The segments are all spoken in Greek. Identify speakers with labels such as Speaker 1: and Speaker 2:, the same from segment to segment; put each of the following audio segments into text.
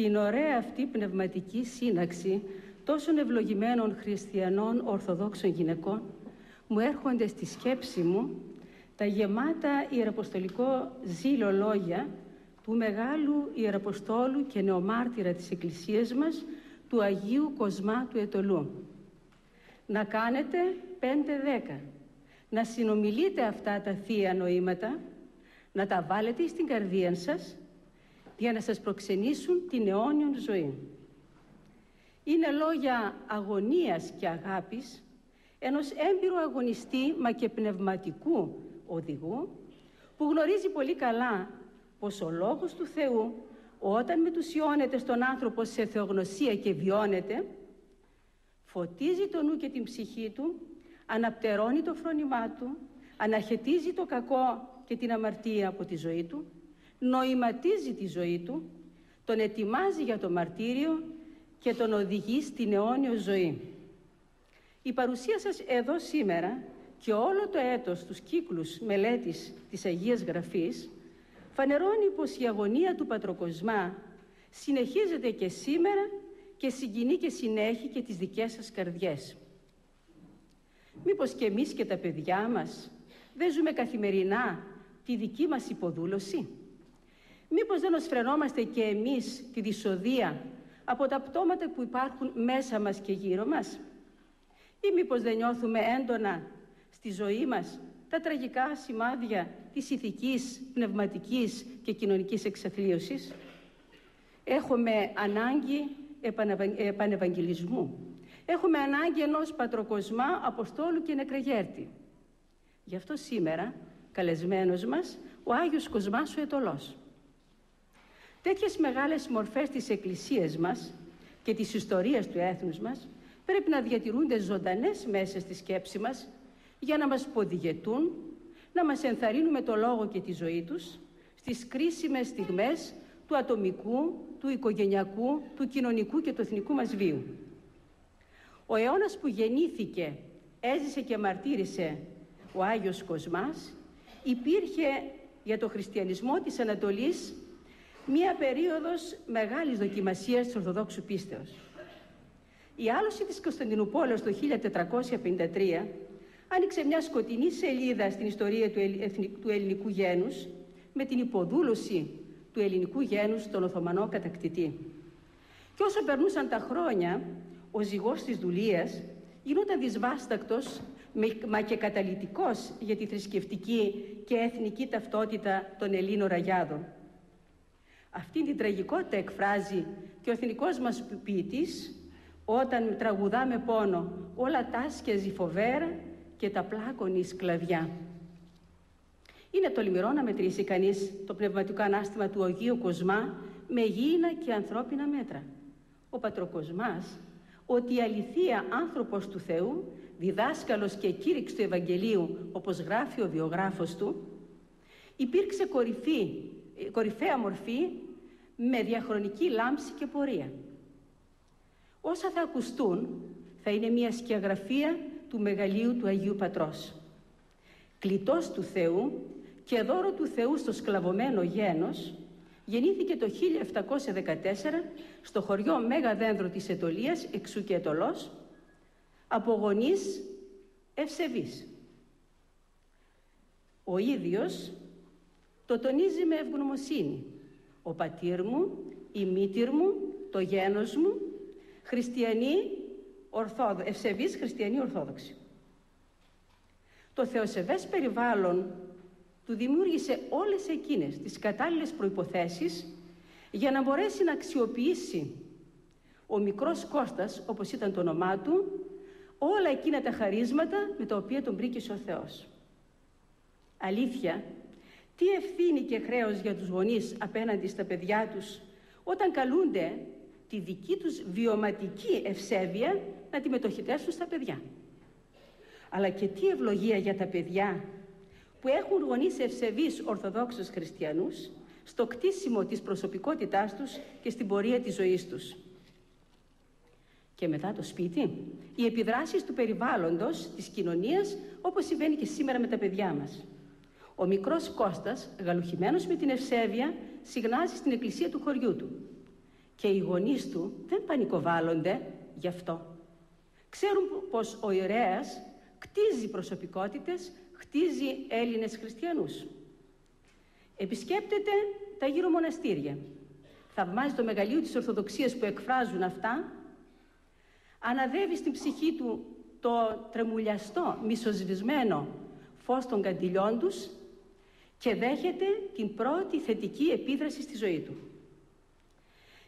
Speaker 1: στην ωραία αυτή πνευματική σύναξη τόσων ευλογημένων χριστιανών ορθοδόξων γυναικών μου έρχονται στη σκέψη μου τα γεμάτα ιεραποστολικό ζήλο λόγια του μεγάλου Ιεραποστόλου και νεομάρτυρα της Εκκλησίας μας, του Αγίου Κοσμά του Ετωλού. Να κάνετε πέντε-δέκα, να συνομιλείτε αυτά τα θεία νοήματα, να τα βάλετε στην καρδία σας, για να σας προξενήσουν την αιώνιον ζωή. Είναι λόγια αγωνίας και αγάπης ενός έμπειρου αγωνιστή μα και πνευματικού οδηγού που γνωρίζει πολύ καλά πως ο Λόγος του Θεού όταν μετουσιώνεται στον άνθρωπο σε θεογνωσία και βιώνεται φωτίζει το νου και την ψυχή του αναπτερώνει το φρόνημά του αναχαιτίζει το κακό και την αμαρτία από τη ζωή του νοηματίζει τη ζωή του τον ετοιμάζει για το μαρτύριο και τον οδηγεί στην αιώνιο ζωή. Η παρουσία σας εδώ σήμερα και όλο το έτος τους κύκλους μελέτης της Αγίας Γραφής φανερώνει πως η αγωνία του Πατροκοσμά συνεχίζεται και σήμερα και συγκινεί και συνέχει και τις δικές σας καρδιές. Μήπως και εμείς και τα παιδιά μας δεν ζούμε καθημερινά τη δική μας υποδούλωση; Μήπως δεν φρενόμαστε και εμείς τη δυσοδεία από τα πτώματα που υπάρχουν μέσα μας και γύρω μας; Ή μήπως δεν νιώθουμε έντονα στη ζωή μας τα τραγικά σημάδια της ηθικής, πνευματικής και κοινωνικής εξαθλίωσης; Έχουμε ανάγκη επανευαγγελισμού. Έχουμε ανάγκη ενός πατροκοσμά Αποστόλου και Νεκρεγέρτη. Γι' αυτό σήμερα, καλεσμένος μας, ο Άγιος Κοσμάς ο Ετωλός. Τέτοιες μεγάλες μορφές της Εκκλησίας μας και της ιστορίας του έθνους μας πρέπει να διατηρούνται ζωντανές μέσα στη σκέψη μας για να μας ποδηγετούν, να μας ενθαρρύνουν με το λόγο και τη ζωή τους στις κρίσιμες στιγμές του ατομικού, του οικογενειακού, του κοινωνικού και του εθνικού μας βίου. Ο αιώνας που γεννήθηκε, έζησε και μαρτύρησε ο Άγιος Κοσμάς υπήρχε για το χριστιανισμό της Ανατολής μία περίοδος μεγάλης δοκιμασίας της Ορθοδόξου πίστεως. Η άλωση της Κωνσταντινούπολης το 1453 άνοιξε μια σκοτεινή σελίδα στην ιστορία του ελληνικού γένους με την υποδούλωση του ελληνικού γένους στον Οθωμανό κατακτητή. Και όσο περνούσαν τα χρόνια, ο ζυγός της δουλείας γινόταν δυσβάστακτος μα και καταλυτικός για τη θρησκευτική και εθνική ταυτότητα των Ελλήνων ραγιάδων. Αυτή την τραγικότητα εκφράζει και ο εθνικός μας ποιητής όταν τραγουδάμε πόνο όλα τα άσκιαζε φοβέρα και τα πλάκωνη σκλαβιά. Είναι τολμηρό να μετρήσει κανείς το πνευματικό ανάστημα του Αγίου Κοσμά με γήινα και ανθρώπινα μέτρα. Ο Πατροκοσμάς, ότι η αληθεία άνθρωπος του Θεού, διδάσκαλος και κήρυξ του Ευαγγελίου, όπως γράφει ο βιογράφος του, υπήρξε κορυφή, κορυφαία μορφή με διαχρονική λάμψη και πορεία. Όσα θα ακουστούν θα είναι μια σκιαγραφία του μεγαλείου του Αγίου Πατρός. Κλητός του Θεού και δώρο του Θεού στο σκλαβωμένο γένος, γεννήθηκε το 1714 στο χωριό Μέγα Δένδρο της Ετωλίας, εξού και Ετωλός, από γονείς ευσεβής. Ο ίδιος το τονίζει με ευγνωμοσύνη. Ο πατήρ μου, η μήτυρ μου, το γένος μου, χριστιανοί ορθόδο, ευσεβείς χριστιανοί ορθόδοξοι. Το θεοσεβές περιβάλλον του δημιούργησε όλες εκείνες τις κατάλληλες προϋποθέσεις για να μπορέσει να αξιοποιήσει ο μικρός Κώστας, όπως ήταν το όνομά του, όλα εκείνα τα χαρίσματα με τα οποία τον πρίκησε ο Θεός. Αλήθεια, τι ευθύνη και χρέος για τους γονείς απέναντι στα παιδιά τους όταν καλούνται τη δική τους βιωματική ευσέβεια να τη μετοχητεύσουν στα παιδιά; Αλλά και τι ευλογία για τα παιδιά που έχουν γονείς ευσεβείς Ορθοδόξους Χριστιανούς στο κτίσιμο της προσωπικότητάς τους και στην πορεία της ζωής τους. Και μετά το σπίτι, οι επιδράσεις του περιβάλλοντος, της κοινωνίας, όπως συμβαίνει και σήμερα με τα παιδιά μας. Ο μικρός Κώστας, γαλουχημένος με την ευσέβεια, συγνάζει στην εκκλησία του χωριού του Και οι γονείς του δεν πανικοβάλλονται γι' αυτό. Ξέρουν πως ο ιερέας κτίζει προσωπικότητες, χτίζει Έλληνες χριστιανούς. Επισκέπτεται τα γύρω μοναστήρια. Θαυμάζει το μεγαλείο της Ορθοδοξίας που εκφράζουν αυτά. Αναδεύει στην ψυχή του το τρεμουλιαστό, μισοσβησμένο φως των καντιλιών τους και δέχεται την πρώτη θετική επίδραση στη ζωή του.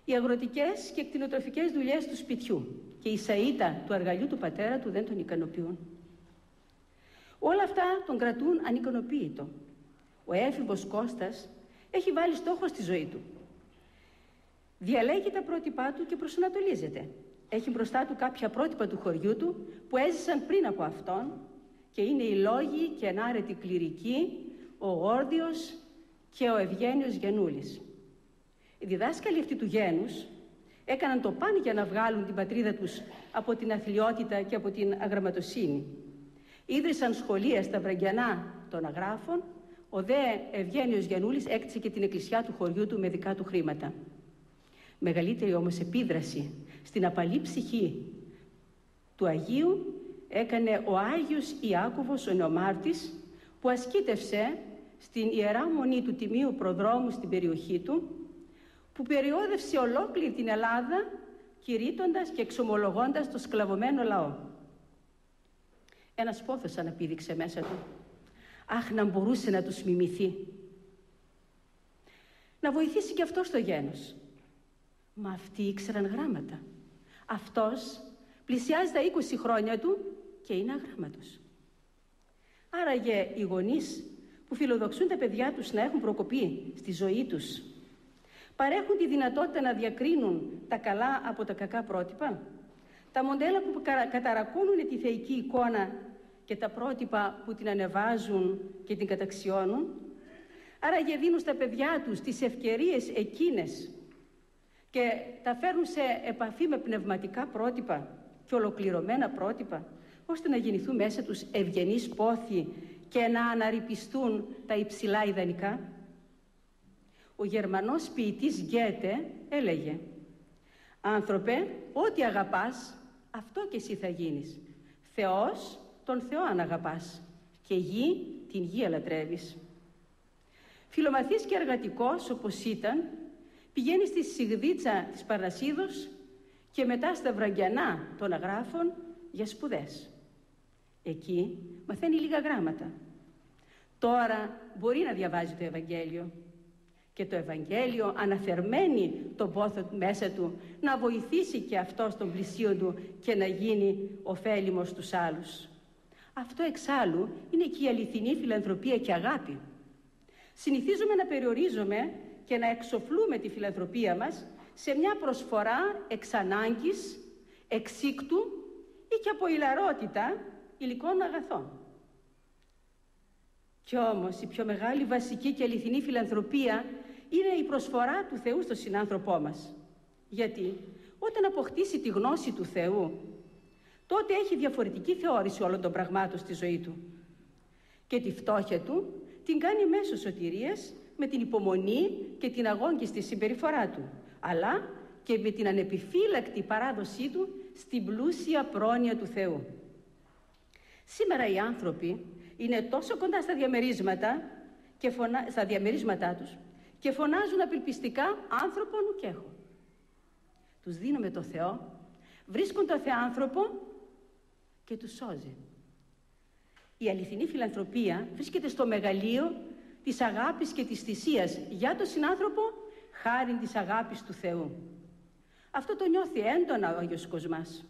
Speaker 1: Οι αγροτικές και κτηνοτροφικές δουλειές του σπιτιού και η σαΐτα του αργαλιού του πατέρα του δεν τον ικανοποιούν. Όλα αυτά τον κρατούν ανικανοποίητο. Ο έφηβος Κώστας έχει βάλει στόχο στη ζωή του. Διαλέγει τα πρότυπά του και προσανατολίζεται. Έχει μπροστά του κάποια πρότυπα του χωριού του που έζησαν πριν από αυτόν και είναι οι λόγοι και ενάρετη κληρική, ο Όρδιος και ο Ευγένιος Γενούλης. Οι διδάσκαλοι αυτοί του γένους έκαναν το πάνε για να βγάλουν την πατρίδα τους από την αθλειότητα και από την αγραμματοσύνη. Ίδρυσαν σχολεία στα Βραγκιανά των Αγράφων, ο δε Ευγένιος Γιαννούλης έκτισε και την εκκλησιά του χωριού του με δικά του χρήματα. Μεγαλύτερη όμως επίδραση στην απαλή ψυχή του Αγίου έκανε ο Άγιος Ιάκωβος ο Νεομάρτης που ασκήτευσε στην Ιερά Μονή του Τιμίου Προδρόμου στην περιοχή του που περιόδευσε ολόκληρη την Ελλάδα κηρύττοντας και εξομολογώντας το σκλαβωμένο λαό. Ένας πόθος αναπήδηξε μέσα του. Αχ, να μπορούσε να τους μιμηθεί. Να βοηθήσει και αυτός το γένος. Μα αυτοί ήξεραν γράμματα. Αυτός πλησιάζει τα 20 χρόνια του και είναι αγράμματος. Άραγε οι γονείς που φιλοδοξούν τα παιδιά τους να έχουν προκοπή στη ζωή τους παρέχουν τη δυνατότητα να διακρίνουν τα καλά από τα κακά πρότυπα. Τα μοντέλα που καταρακώνουν τη θεϊκή εικόνα και τα πρότυπα που την ανεβάζουν και την καταξιώνουν. Άρα δίνουν στα παιδιά τους τις ευκαιρίες εκείνες και τα φέρνουν σε επαφή με πνευματικά πρότυπα και ολοκληρωμένα πρότυπα, ώστε να γεννηθούν μέσα τους ευγενείς πόθοι και να αναρρυπιστούν τα υψηλά ιδανικά. Ο Γερμανός ποιητής Γκέτε έλεγε «Άνθρωπε, ό,τι αγαπάς, αυτό και εσύ θα γίνεις. Θεός, τον Θεό αν αγαπάς και γη, την γη αλατρεύεις». Φιλομαθής και εργατικός όπως ήταν, πηγαίνει στη Σιγδίτσα της Παρασίδος και μετά στα Βραγκιανά των Αγράφων για σπουδές. Εκεί μαθαίνει λίγα γράμματα. Τώρα μπορεί να διαβάζει το Ευαγγέλιο και το Ευαγγέλιο αναθερμένη τον πόθο μέσα του να βοηθήσει και αυτό στον πλησίο του και να γίνει ωφέλιμος στους άλλους. Αυτό εξάλλου είναι και η αληθινή φιλανθρωπία και αγάπη. Συνηθίζουμε να περιορίζουμε και να εξοφλούμε τη φιλανθρωπία μας σε μια προσφορά εξ ανάγκης, εξήκτου ή και από ηλαρότητα υλικών αγαθών. Κι όμως η πιο μεγάλη βασική και αληθινή φιλανθρωπία είναι η προσφορά του Θεού στον συνάνθρωπό μας. Γιατί όταν αποκτήσει τη γνώση του Θεού, τότε έχει διαφορετική θεώρηση όλων των πραγμάτων στη ζωή του. Και τη φτώχεια του την κάνει μέσω σωτηρίας με την υπομονή και την αγώγιστη συμπεριφορά του, αλλά και με την ανεπιφύλακτη παράδοσή του στην πλούσια πρόνοια του Θεού. Σήμερα οι άνθρωποι είναι τόσο κοντά στα διαμερίσματα και φωνα... στα διαμερίσματά τους και φωνάζουν απελπιστικά άνθρωπο νου και έχω. Τους δίνουμε το Θεό, βρίσκουν το Θεάνθρωπο και τους σώζει. Η αληθινή φιλανθρωπία βρίσκεται στο μεγαλείο της αγάπης και της θυσίας για τον συνάνθρωπο χάρη της αγάπης του Θεού. Αυτό το νιώθει έντονα ο Άγιος Κοσμάς.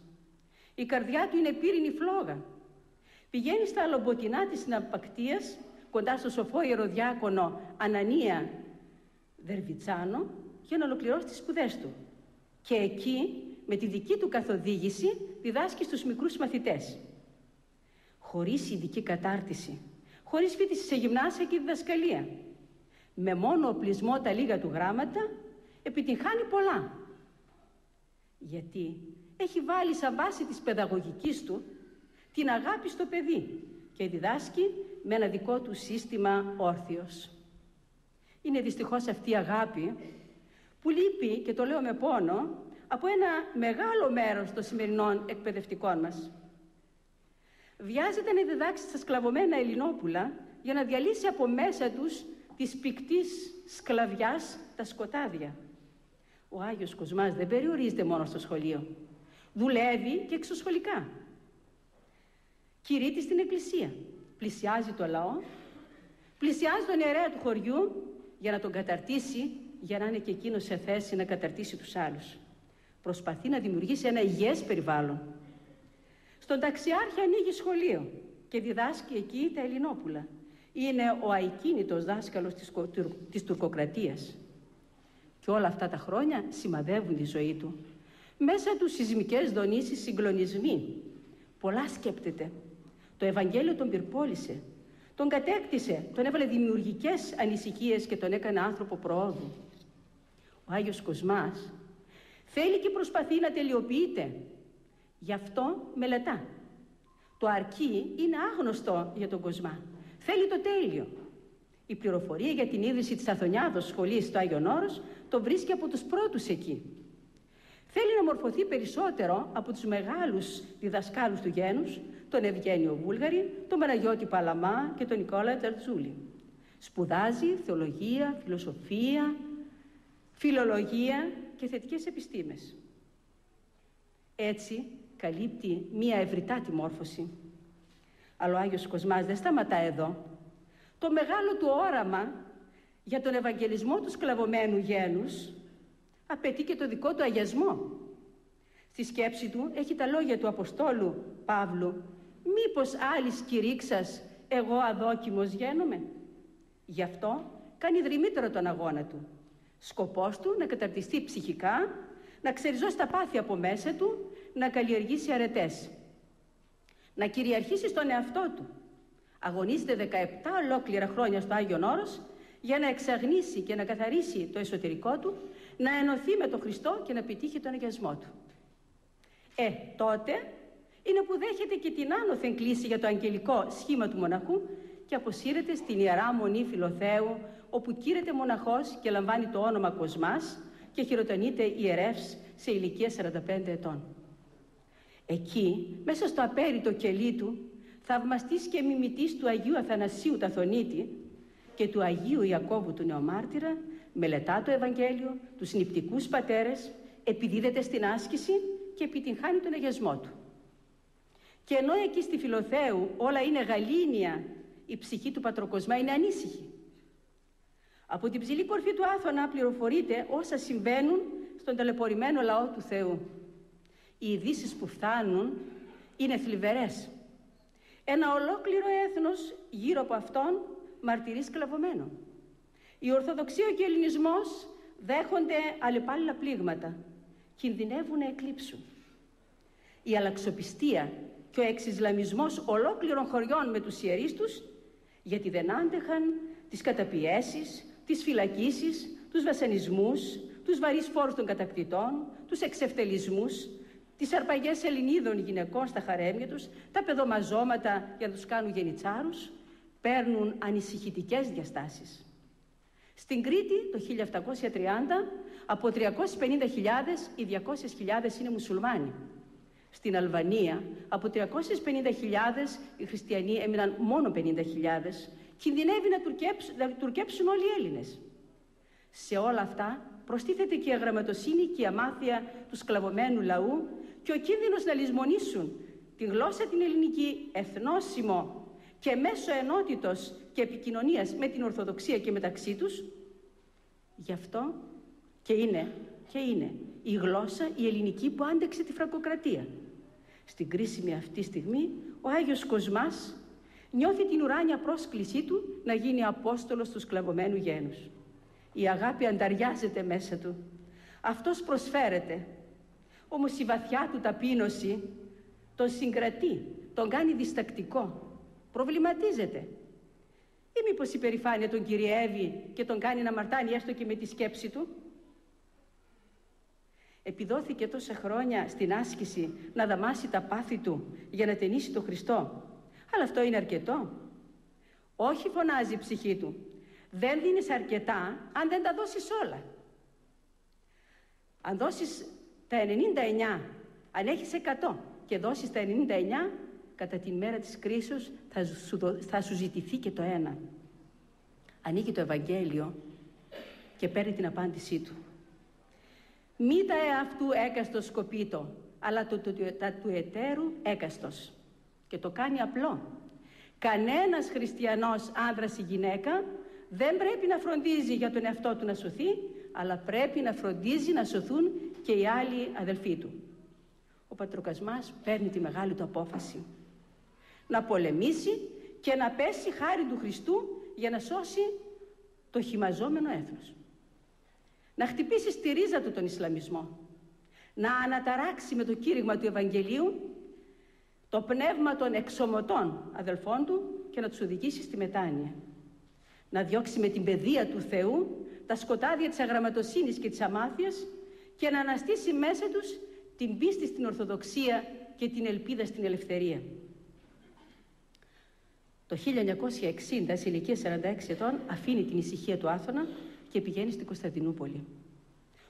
Speaker 1: Η καρδιά του είναι πύρινη φλόγα. Πηγαίνεις στα αλομποτινά της συναπακτίας, κοντά στο σοφό ιεροδιάκονο Ανανία Δερβιτσάνο, για να ολοκληρώσεις τις σπουδές του. Και εκεί, με τη δική του καθοδήγηση, διδάσκεις στους μικρούς μαθητές. Χωρίς ειδική κατάρτιση, χωρίς φίτηση σε γυμνάσια και διδασκαλία. Με μόνο οπλισμό τα λίγα του γράμματα, επιτυγχάνει πολλά. Γιατί έχει βάλει σαν βάση της παιδαγωγικής του την αγάπη στο παιδί και διδάσκει με ένα δικό του σύστημα όρθιος. Είναι δυστυχώς αυτή η αγάπη που λείπει, και το λέω με πόνο, από ένα μεγάλο μέρος των σημερινών εκπαιδευτικών μας. Βιάζεται να διδάξει στα σκλαβωμένα Ελληνόπουλα για να διαλύσει από μέσα τους της πικτής σκλαβιάς τα σκοτάδια. Ο Άγιος Κοσμάς δεν περιορίζεται μόνο στο σχολείο. Δουλεύει και εξωσχολικά. Κηρύττει στην εκκλησία. Πλησιάζει το λαό. Πλησιάζει τον ιερέα του χωριού για να τον καταρτήσει, για να είναι και εκείνος σε θέση να καταρτήσει τους άλλους. Προσπαθεί να δημιουργήσει ένα υγιές περιβάλλον. Στον ταξιάρχη ανοίγει σχολείο και διδάσκει εκεί τα Ελληνόπουλα. Είναι ο αικίνητος δάσκαλος της, της τουρκοκρατίας. Και όλα αυτά τα χρόνια σημαδεύουν τη ζωή του. Μέσα τους σεισμικές δονήσεις, συγκλονισμοί. Πολλά σκέπτεται. Το Ευαγγέλιο τον πυρπόλησε. Τον κατέκτησε, τον έβαλε δημιουργικές ανησυχίες και τον έκανε άνθρωπο προόδου. Ο Άγιος Κοσμάς θέλει και προσπαθεί να τελειοποιείται. Γι' αυτό μελετά. Το αρκεί είναι άγνωστο για τον Κοσμά. Θέλει το τέλειο. Η πληροφορία για την είδηση της Αθωνιάδος σχολής στο Άγιον Όρος το βρίσκει από τους πρώτους εκεί. Θέλει να μορφωθεί περισσότερο από τους μεγάλους διδασκάλους του γένους, τον Ευγένιο Βούλγαρη, τον Παναγιώτη Παλαμά και τον Νικόλα Τερτζούλη. Σπουδάζει θεολογία, φιλοσοφία, φιλολογία και θετικές επιστήμες. Έτσι καλύπτει μία ευρυτάτη μόρφωση. Αλλά ο Άγιος Κοσμάς δεν σταματά εδώ. Το μεγάλο του όραμα για τον Ευαγγελισμό του σκλαβωμένου γένους απαιτεί και το δικό του αγιασμό. Στη σκέψη του έχει τα λόγια του Αποστόλου Παύλου «Μήπως άλλης κηρύξας εγώ αδόκιμος γένομαι» Γι' αυτό κάνει δρυμύτερο τον αγώνα του. Σκοπός του να καταρτιστεί ψυχικά, να ξεριζώσει τα πάθη από μέσα του, να καλλιεργήσει αρετές. Να κυριαρχήσει στον εαυτό του. Αγωνίζεται 17 ολόκληρα χρόνια στο Άγιον Όρος για να εξαγνίσει και να καθαρίσει το εσωτερικό του, να ενωθεί με τον Χριστό και να επιτύχει τον αγιασμό του. Ε, τότε είναι που δέχεται και την άνωθεν κλίση για το αγγελικό σχήμα του μοναχού και αποσύρεται στην Ιερά Μονή Φιλοθέου, όπου κήρεται μοναχός και λαμβάνει το όνομα Κοσμάς και χειροτονείται ιερεύς σε ηλικία 45 ετών. Εκεί, μέσα στο απέριτο κελί του, θαυμαστής και μιμητής του Αγίου Αθανασίου Ταθονίτη και του Αγίου Ιακώβου του Νεομάρτυρα, μελετά το Ευαγγέλιο, τους νηπτικούς πατέρες, επιδίδεται στην άσκηση και επιτυγχάνει τον αγιασμό του. Και ενώ εκεί στη Φιλοθέου όλα είναι γαλήνια, η ψυχή του Πατροκοσμά είναι ανήσυχη. Από την ψηλή κορφή του Άθωνα πληροφορείται όσα συμβαίνουν στον ταλαιπωρημένο λαό του Θεού. Οι ειδήσεις που φτάνουν είναι θλιβερές. Ένα ολόκληρο έθνος γύρω από αυτόν μαρτυρεί σκλαβωμένο. Η Ορθοδοξία και ο Ελληνισμός δέχονται αλλεπάλληλα πλήγματα. Κινδυνεύουν να εκλείψουν. Η αλλαξοπιστία και ο εξισλαμισμός ολόκληρων χωριών με τους ιερείς τους γιατί δεν άντεχαν τις καταπιέσεις, τις φυλακίσεις, τους βασανισμούς, τους βαρύς φόρους των κατακτητών, τους εξευτελισμούς, τις αρπαγές Ελληνίδων γυναικών στα χαρέμια τους, τα παιδομαζώματα για να τους κάνουν γενιτσάρους, παίρνουν ανησυχητικές διαστάσεις. Στην Κρήτη το 1730 από 350.000 οι 200.000 είναι μουσουλμάνοι. Στην Αλβανία από 350.000 οι χριστιανοί έμειναν μόνο 50.000. Κινδυνεύει να τουρκέψουν, να τουρκέψουν όλοι οι Έλληνες. Σε όλα αυτά προστίθεται και η αγραμματοσύνη και η αμάθεια του σκλαβωμένου λαού και ο κίνδυνος να λησμονήσουν τη γλώσσα την ελληνική εθνόσημο και μέσω ενότητος και επικοινωνίας με την Ορθοδοξία και μεταξύ τους, γι' αυτό και είναι, και είναι η γλώσσα η ελληνική που άντεξε τη φραγκοκρατία. Στην κρίσιμη αυτή στιγμή ο Άγιος Κοσμάς νιώθει την ουράνια πρόσκλησή του να γίνει Απόστολος του σκλαβωμένου γένους. Η αγάπη ανταριάζεται μέσα του. Αυτός προσφέρεται. Όμως η βαθιά του ταπείνωση τον συγκρατεί, τον κάνει διστακτικό. Προβληματίζεται. Ή μήπως η περηφάνεια τον κυριεύει και τον κάνει να μαρτάνει έστω και με τη σκέψη του; Επιδόθηκε τόσα χρόνια στην άσκηση να δαμάσει τα πάθη του για να ταινίσει τον Χριστό. Αλλά αυτό είναι αρκετό. Όχι φωνάζει η ψυχή του. Δεν δίνεις αρκετά αν δεν τα δώσεις όλα. Αν δώσεις τα 99, αν έχεις 100 και δώσεις τα 99, κατά τη μέρα της κρίσεως θα σου, θα σου ζητηθεί και το ένα. Ανοίγει το Ευαγγέλιο και παίρνει την απάντησή του. Μη τα εαυτού έκαστος σκοπίτο, αλλά το, το, τα του εταίρου έκαστος. Και το κάνει απλό. Κανένας χριστιανός άνδρας ή γυναίκα δεν πρέπει να φροντίζει για τον εαυτό του να σωθεί, αλλά πρέπει να φροντίζει να σωθούν και οι άλλοι αδελφοί του. Ο Πατροκασμάς παίρνει τη μεγάλη του απόφαση. Να πολεμήσει και να πέσει χάρη του Χριστού για να σώσει το χυμαζόμενο έθνος. Να χτυπήσει στη ρίζα του τον Ισλαμισμό. Να αναταράξει με το κήρυγμα του Ευαγγελίου το πνεύμα των εξομωτών αδελφών του και να τους οδηγήσει στη μετάνοια. Να διώξει με την παιδεία του Θεού τα σκοτάδια της αγραμματοσύνης και της αμάθειας και να αναστήσει μέσα τους την πίστη στην Ορθοδοξία και την ελπίδα στην ελευθερία. Το 1960, σε ηλικία 46 ετών, αφήνει την ησυχία του Άθωνα και πηγαίνει στην Κωνσταντινούπολη.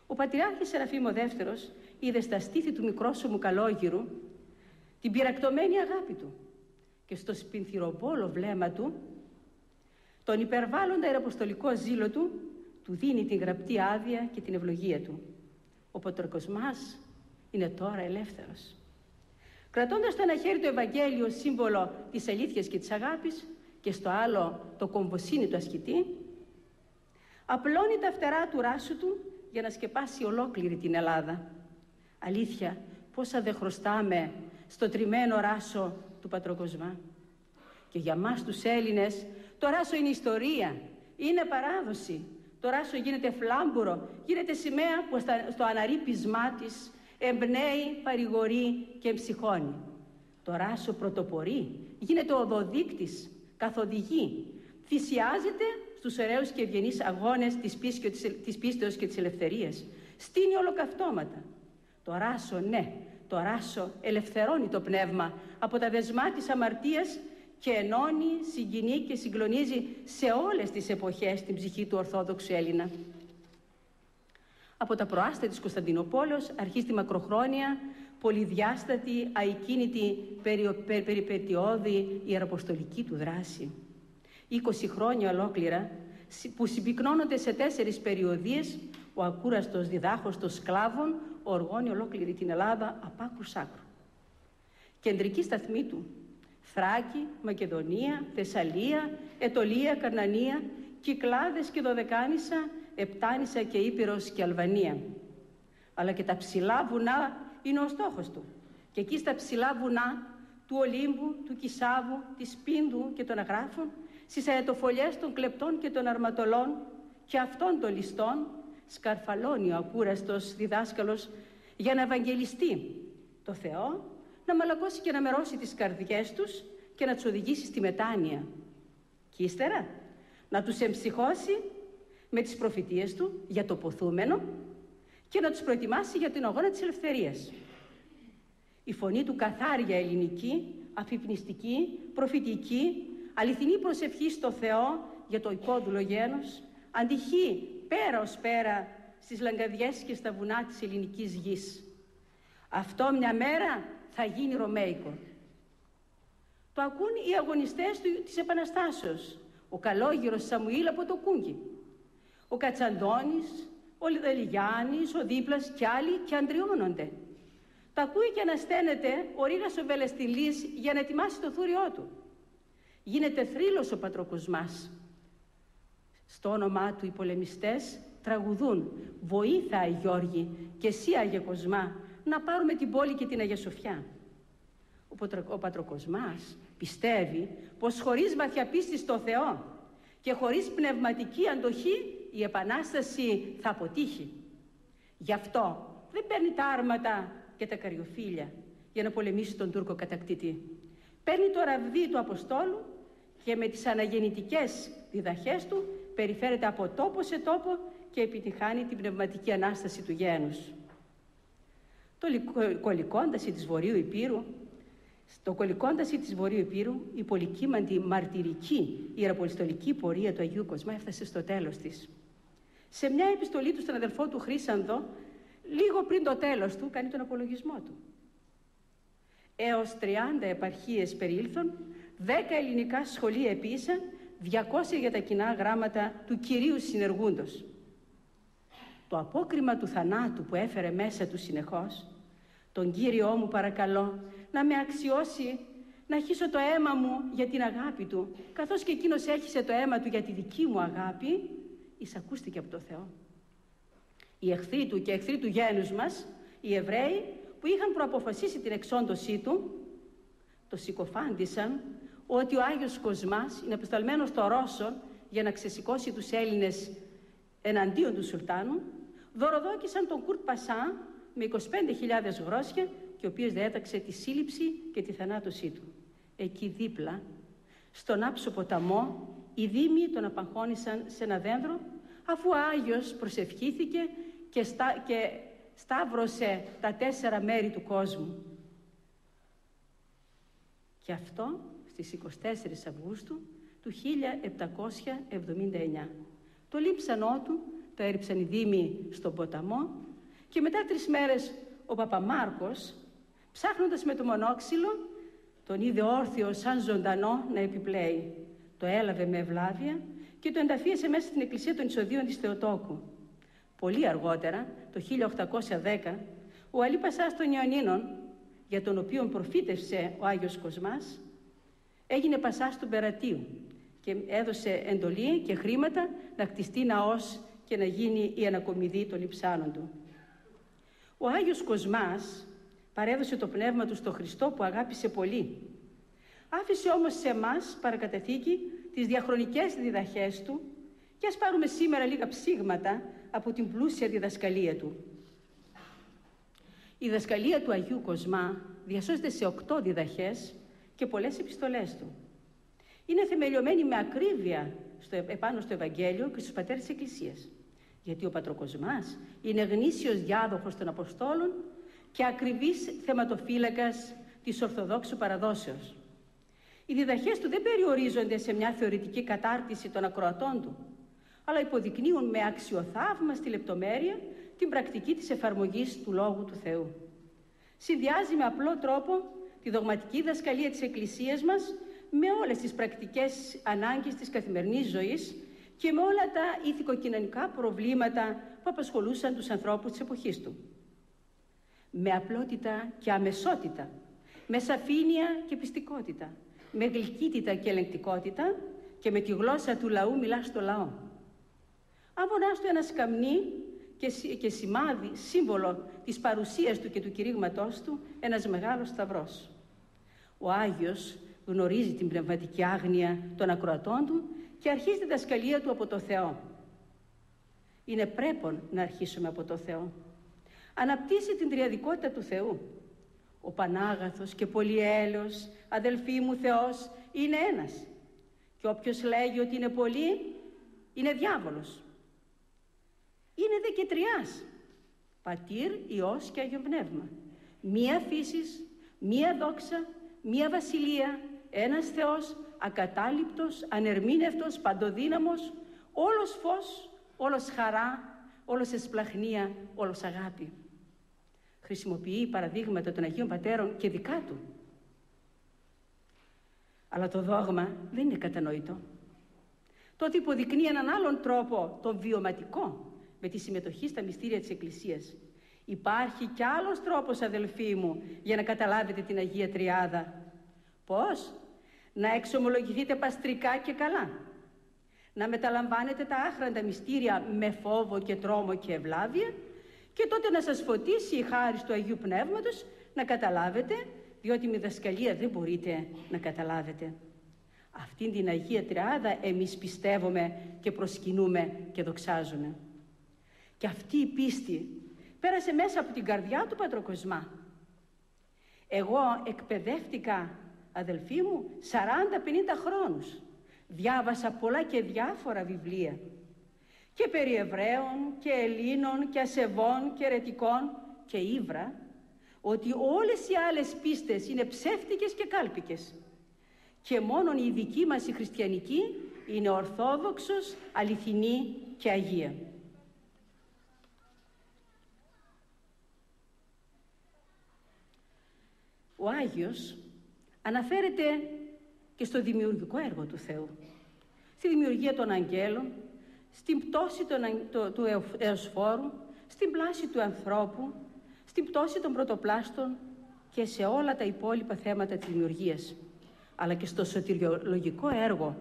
Speaker 1: Ο Πατριάρχης Σεραφείμ Δεύτερος είδε στα στήθη του μικρόσωμου καλόγυρου την πυρακτωμένη αγάπη του και στο σπινθυροπόλο βλέμμα του τον υπερβάλλοντα ιεραποστολικό ζήλο του του δίνει την γραπτή άδεια και την ευλογία του. Ο Πατροκοσμάς είναι τώρα ελεύθερος. Κρατώντας στο ένα χέρι το Ευαγγέλιο σύμβολο της αλήθειας και της αγάπης και στο άλλο το κομβοσύνη του ασκητή, απλώνει τα φτερά του ράσου του για να σκεπάσει ολόκληρη την Ελλάδα. Αλήθεια, πόσα δεν χρωστάμε στο τριμμένο ράσο του Πατροκοσμά. Και για μας τους Έλληνες το ράσο είναι ιστορία, είναι παράδοση. Το ράσο γίνεται φλάμπουρο, γίνεται σημαία που στο αναρρίπισμά της εμπνέει, παρηγορεί και εμψυχώνει. Το ράσο πρωτοπορεί, γίνεται οδοδείκτης, καθοδηγεί, θυσιάζεται στους ωραίους και ευγενείς αγώνες της, της πίστεως και της ελευθερίας. Στείνει ολοκαυτώματα. Το ράσο, ναι, το ράσο ελευθερώνει το πνεύμα από τα δεσμά της αμαρτίας και ενώνει, συγκινεί και συγκλονίζει σε όλες τις εποχές την ψυχή του Ορθόδοξου Έλληνα. Από τα προάστα της Κωνσταντινούπολης αρχίζει τη μακροχρόνια, πολυδιάστατη, αικίνητη, περιπετειώδη ιεραποστολική του δράση. 20 χρόνια ολόκληρα που συμπυκνώνονται σε τέσσερις περιοδίες ο ακούραστος διδάχος των σκλάβων οργώνει ολόκληρη την Ελλάδα απ' άκρους σ' άκρου. Κεντρική σταθμή του Θράκη, Μακεδονία, Θεσσαλία, Ετωλία, Καρνανία, Κυκλάδες και Δωδεκάνησα, Επτάνησα και Ήπειρος και Αλβανία. Αλλά και τα ψηλά βουνά είναι ο στόχος του. Και εκεί στα ψηλά βουνά του Ολύμπου, του Κισάβου, της Πίνδου και των Αγράφων, στις αετοφολιές των κλεπτών και των αρματολών και αυτών των ληστών, σκαρφαλώνει ο ακούραστος διδάσκαλος για να ευαγγελιστεί το Θεό, να μαλακώσει και να μερώσει τις καρδιές τους και να τους οδηγήσει στη μετάνοια. Και ύστερα να τους εμψυχώσει με τις προφητείες του για το ποθούμενο και να τους προετοιμάσει για την αγώνα της ελευθερίας. Η φωνή του καθάρια ελληνική, αφυπνιστική, προφητική, αληθινή προσευχή στο Θεό για το οικόδουλο γένος, αντυχεί πέρα ως πέρα στις λαγκαδιές και στα βουνά της ελληνικής γης. Αυτό μια μέρα θα γίνει Ρωμαϊκό. Το ακούν οι αγωνιστές του, της Επαναστάσεως. Ο καλόγυρος Σαμουήλ από το Κούγκι. Ο Κατσαντώνης, ο Λιδελιγιάννης, ο Δίπλας και άλλοι και αντριώνονται. Τα ακούει και ανασταίνεται ο Ρήγας ο Βελεστηλής για να ετοιμάσει το θούριό του. Γίνεται θρύλος ο Πατροκοσμάς. Στο όνομά του οι πολεμιστές τραγουδούν «Βοήθα, Γιώργη, και εσύ, Άγιε Κοσμά, να πάρουμε την πόλη και την Αγία Σοφιά». Ο Πατροκοσμάς πιστεύει πως χωρίς βαθιά πίστη στο Θεό και χωρίς πνευματική αντοχή η Επανάσταση θα αποτύχει. Γι' αυτό δεν παίρνει τα άρματα και τα καριοφύλια για να πολεμήσει τον Τούρκο κατακτητή. Παίρνει το ραβδί του Αποστόλου και με τις αναγεννητικές διδαχές του περιφέρεται από τόπο σε τόπο και επιτυχάνει την πνευματική Ανάσταση του γένους. Το κολικόνταση της Βορείου Υπήρου στο κολικόνταση της Βορείου Υπήρου, η πολυκύμαντη μαρτυρική ιεραποστολική πορεία του Αγίου Κοσμά έφτασε στο τέλος της. Σε μια επιστολή του στον αδελφό του Χρήσανδο, λίγο πριν το τέλος του κάνει τον απολογισμό του. Έως 30 επαρχίες περίλθον, 10 ελληνικά σχολεία επίσαν, 200 για τα κοινά γράμματα του Κυρίου Συνεργούντος. Το απόκριμα του θανάτου που έφερε μέσα του συνεχώς, τον Κύριό μου παρακαλώ να με αξιώσει να χύσω το αίμα μου για την αγάπη Του, καθώς και εκείνος έχισε το αίμα Του για τη δική μου αγάπη, εισακούστηκε από το Θεό. Οι εχθροί Του και εχθροί του γένους μας, οι Εβραίοι, που είχαν προαποφασίσει την εξόντωσή Του, το συκοφάντησαν ότι ο Άγιος Κοσμάς είναι απεσταλμένος στο Ρώσο για να ξεσηκώσει τους Έλληνες εναντίον του Σουλτάνου, δωροδόκησαν τον Κουρτ Πασά με 25.000 γρόσια και ο οποίος διέταξε τη σύλληψη και τη θανάτωσή του. Εκεί δίπλα, στον άψο ποταμό, οι δήμοι τον απαγχώνησαν σε ένα δέντρο, αφού ο Άγιος προσευχήθηκε και, στα, και σταύρωσε τα τέσσερα μέρη του κόσμου. Και αυτό στις 24 Αυγούστου του 1779. Το λείψανό του το έριψαν οι δήμοι στον ποταμό και μετά τρεις μέρες ο Παπαμάρκος, ψάχνοντας με το μονόξυλο, τον είδε όρθιο σαν ζωντανό να επιπλέει. Το έλαβε με ευλάβεια και το ενταφίασε μέσα στην εκκλησία των Ισοδίων της Θεοτόκου. Πολύ αργότερα, το 1810, ο Αλή Πασάς των Ιωνίνων, για τον οποίο προφήτευσε ο Άγιος Κοσμάς, έγινε Πασάς του Περατίου και έδωσε εντολή και χρήματα να κτιστεί ναός και να γίνει η ανακομιδή των λειψάνων του. Ο Άγιος Κοσμάς παρέδωσε το πνεύμα του στο Χριστό που αγάπησε πολύ. Άφησε όμως σε εμάς παρακαταθήκη τις διαχρονικές διδαχές του και ας πάρουμε σήμερα λίγα ψήγματα από την πλούσια διδασκαλία του. Η διδασκαλία του Αγίου Κοσμά διασώζεται σε οκτώ διδαχές και πολλές επιστολές του. Είναι θεμελιωμένη με ακρίβεια στο, επάνω στο Ευαγγέλιο και στους πατέρες της Εκκλησίας. Γιατί ο Πατροκοσμάς είναι γνήσιος διάδοχος των Αποστόλων και ακριβής θεματοφύλακας της Ορθοδόξου παραδόσεως. Οι διδαχές του δεν περιορίζονται σε μια θεωρητική κατάρτιση των ακροατών του, αλλά υποδεικνύουν με αξιοθαύμαστη λεπτομέρεια την πρακτική της εφαρμογής του Λόγου του Θεού. Συνδυάζει με απλό τρόπο τη δογματική δασκαλία της Εκκλησίας μας με όλες τις πρακτικές ανάγκες της καθημερινής ζωής και με όλα τα ηθικοκοινωνικά προβλήματα που απασχολούσαν τους ανθρώπους της εποχής του. Με απλότητα και αμεσότητα, με σαφήνεια και πιστικότητα, με γλυκύτητα και ελεγκτικότητα και με τη γλώσσα του λαού μιλάς στο λαό. Αν του ένα σκαμνί και, και σημάδι, σύμβολο της παρουσίας του και του κηρύγματός του, ένας μεγάλος σταυρός. Ο Άγιος γνωρίζει την πνευματική άγνοια των ακροατών του και αρχίζει τη δασκαλία του από το Θεό. Είναι πρέπον να αρχίσουμε από το Θεό. Αναπτύσσει την τριαδικότητα του Θεού. Ο Πανάγαθος και Πολυέλεος, αδελφοί μου Θεός, είναι ένας. Και όποιος λέγει ότι είναι πολύ, είναι διάβολος. Είναι δε και τριάς. Πατήρ, Υιός και Άγιο Πνεύμα. Μία φύσης, μία δόξα, μία βασιλεία, ένας Θεός ακατάληπτος, ανερμήνευτος, παντοδύναμος, όλος φως, όλος χαρά, όλος εσπλαχνία, όλος αγάπη. Χρησιμοποιεί παραδείγματα των Αγίων Πατέρων και δικά του. Αλλά το δόγμα δεν είναι κατανοητό. Τότε υποδεικνύει έναν άλλον τρόπο, τον βιωματικό, με τη συμμετοχή στα μυστήρια της Εκκλησίας. Υπάρχει κι άλλος τρόπος, αδελφοί μου, για να καταλάβετε την Αγία Τριάδα. Πώς; να εξομολογηθείτε παστρικά και καλά, να μεταλαμβάνετε τα άχραντα μυστήρια με φόβο και τρόμο και ευλάβεια και τότε να σας φωτίσει η χάρη του Αγίου Πνεύματος να καταλάβετε, διότι με δασκαλία δεν μπορείτε να καταλάβετε. Αυτήν την Αγία Τριάδα εμείς πιστεύουμε και προσκυνούμε και δοξάζουμε. Και αυτή η πίστη πέρασε μέσα από την καρδιά του Πατροκοσμά. Εγώ εκπαιδεύτηκα αδελφοί μου, 40-50 χρόνους. Διάβασα πολλά και διάφορα βιβλία και περί Εβραίων και Ελλήνων και Ασεβών και ερετικών και Ήβρα ότι όλες οι άλλες πίστες είναι ψεύτικες και κάλπικες και μόνον η δική μας η χριστιανική είναι ορθόδοξος, αληθινή και Αγία. Ο Άγιος αναφέρεται και στο δημιουργικό έργο του Θεού, στη δημιουργία των αγγέλων, στην πτώση του, του εωσφόρου, στην πλάση του ανθρώπου, στην πτώση των πρωτοπλάστων και σε όλα τα υπόλοιπα θέματα της δημιουργίας, αλλά και στο σωτηριολογικό έργο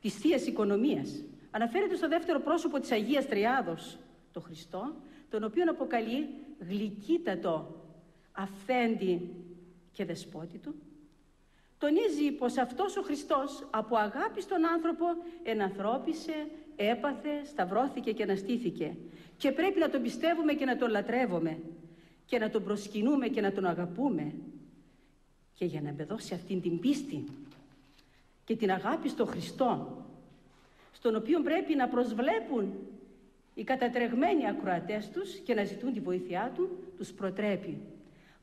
Speaker 1: της θείας Οικονομίας. Αναφέρεται στο δεύτερο πρόσωπο της Αγίας Τριάδος, το Χριστό, τον οποίο αποκαλεί γλυκύτατο αφέντη και δεσπότη του. Τονίζει πως αυτός ο Χριστός από αγάπης στον άνθρωπο ενανθρώπισε, έπαθε, σταυρώθηκε και αναστήθηκε. Και πρέπει να τον πιστεύουμε και να τον λατρεύουμε και να τον προσκυνούμε και να τον αγαπούμε. Και για να εμπεδώσει αυτήν την πίστη και την αγάπη στον Χριστό, στον οποίο πρέπει να προσβλέπουν οι κατατρεγμένοι ακροατές τους και να ζητούν τη βοήθειά του, τους προτρέπει.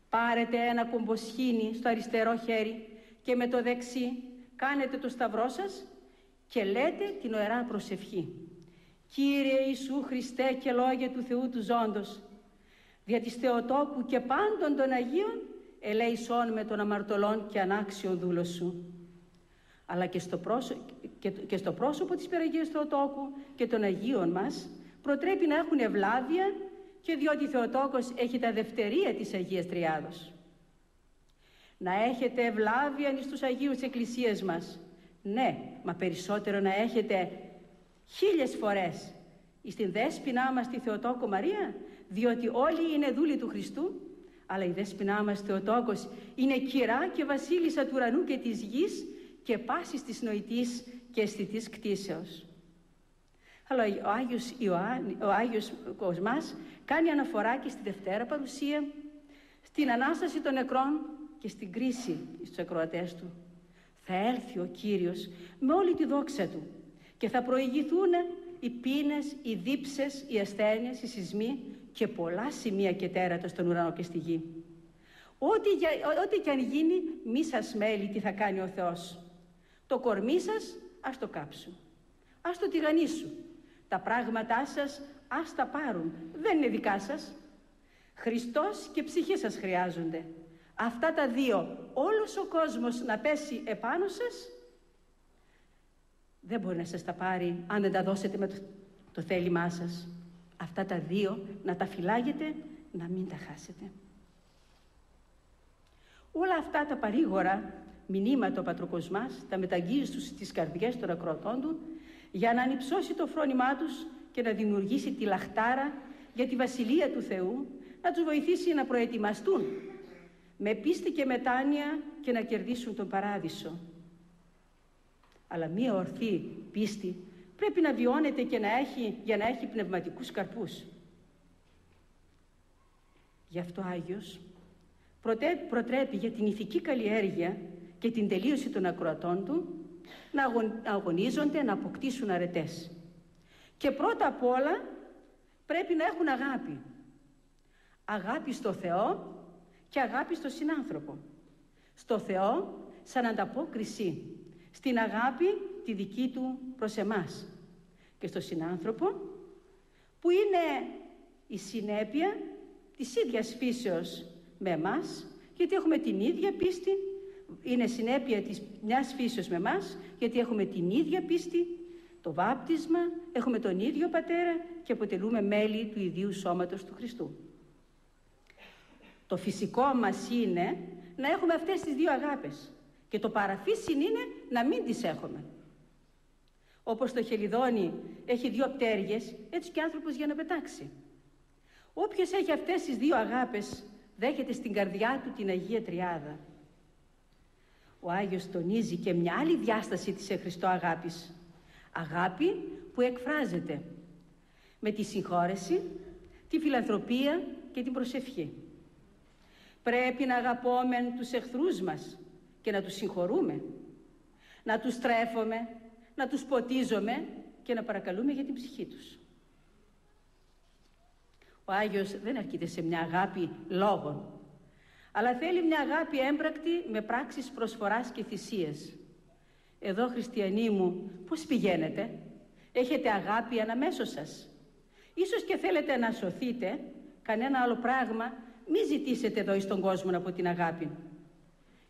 Speaker 1: Πάρετε ένα κομποσχήνι στο αριστερό χέρι και με το δεξί κάνετε το σταυρό σας και λέτε την ωραία προσευχή. Κύριε Ιησού Χριστέ και Λόγια του Θεού του Ζώντος, δια της Θεοτόκου και πάντων των Αγίων, ελέησόν με τον αμαρτωλόν και ανάξιον δούλος σου. Αλλά και στο, πρόσωπο, και, και στο πρόσωπο της Περαγίας Θεοτόκου και των Αγίων μας, προτρέπει να έχουν ευλάβεια και διότι Θεοτόκος έχει τα δευτερία της Αγίας Τριάδος. Να έχετε ευλάβεια εις τους Αγίους της Εκκλησίας μας. Ναι, μα περισσότερο να έχετε χίλιες φορές στην δέσποινά μας τη Θεοτόκο Μαρία, διότι όλοι είναι δούλοι του Χριστού, αλλά η δέσποινά μας Θεοτόκος είναι κυρά και βασίλισσα του ουρανού και της γης και πάσης της νοητής και αισθητής κτίσεως. Αλλά ο Άγιος, Ιωάννη, ο Άγιος Κοσμάς κάνει αναφορά και στη Δευτέρα Παρουσία, στην Ανάσταση των νεκρών και στην κρίση στους ακροατές του. Θα έρθει ο Κύριος με όλη τη δόξα Του και θα προηγηθούν οι πίνες, οι δίψες, οι ασθένειες, οι σεισμοί και πολλά σημεία και τέρατα στον ουρανό και στη γη. Ό,τι, ό,τι και αν γίνει, μη σας μέλει τι θα κάνει ο Θεός. Το κορμί σας, ας το κάψουν. Ας το τηγανίσουν. Τα πράγματά σας ας τα πάρουν. Δεν είναι δικά σας. Χριστός και ψυχή σας χρειάζονται. Αυτά τα δύο, όλος ο κόσμος να πέσει επάνω σας, δεν μπορεί να σας τα πάρει αν δεν τα δώσετε με το, το θέλημά σας. Αυτά τα δύο να τα φυλάγετε, να μην τα χάσετε. Όλα αυτά τα παρήγορα μηνύματα ο Πατροκοσμάς τα μεταγγείλει στις καρδιές των ακροατών του για να ανυψώσει το φρόνημά τους και να δημιουργήσει τη λαχτάρα για τη Βασιλεία του Θεού, να τους βοηθήσει να προετοιμαστούν με πίστη και μετάνοια και να κερδίσουν τον Παράδεισο. Αλλά μία ορθή πίστη πρέπει να βιώνεται και να έχει, για να έχει πνευματικούς καρπούς. Γι' αυτό Άγιος προτρέπει για την ηθική καλλιέργεια και την τελείωση των ακροατών του να αγωνίζονται, να αποκτήσουν αρετές. Και πρώτα απ' όλα πρέπει να έχουν αγάπη. Αγάπη στο Θεό και αγάπη στο συνάνθρωπο. Στο Θεό σαν ανταπόκριση στην αγάπη τη δική του προς εμάς. Και στο συνάνθρωπο που είναι η συνέπεια της ίδιας φύσεως με εμάς γιατί έχουμε την ίδια πίστη είναι συνέπεια της μιας φύσεως με μας, γιατί έχουμε την ίδια πίστη, το βάπτισμα, έχουμε τον ίδιο Πατέρα και αποτελούμε μέλη του ιδίου σώματος του Χριστού. Το φυσικό μας είναι να έχουμε αυτές τις δύο αγάπες και το παραφύσιν είναι να μην τις έχουμε. Όπως το χελιδόνι έχει δύο πτέρυγες, έτσι και άνθρωπος για να πετάξει. Όποιος έχει αυτές τις δύο αγάπες δέχεται στην καρδιά του την Αγία Τριάδα ο Άγιος τονίζει και μια άλλη διάσταση της Χριστό αγάπης. Αγάπη που εκφράζεται με τη συγχώρεση, τη φιλανθρωπία και την προσευχή. Πρέπει να αγαπούμε τους εχθρούς μας και να τους συγχωρούμε, να τους τρέφουμε, να τους ποτίζουμε και να παρακαλούμε για την ψυχή τους. Ο Άγιος δεν αρκείται σε μια αγάπη λόγων, αλλά θέλει μια αγάπη έμπρακτη με πράξεις προσφοράς και θυσίες. Εδώ, χριστιανοί μου, πώς πηγαίνετε, έχετε αγάπη αναμέσω σας. Ίσως και θέλετε να σωθείτε, κανένα άλλο πράγμα, μη ζητήσετε εδώ στον κόσμο από την αγάπη.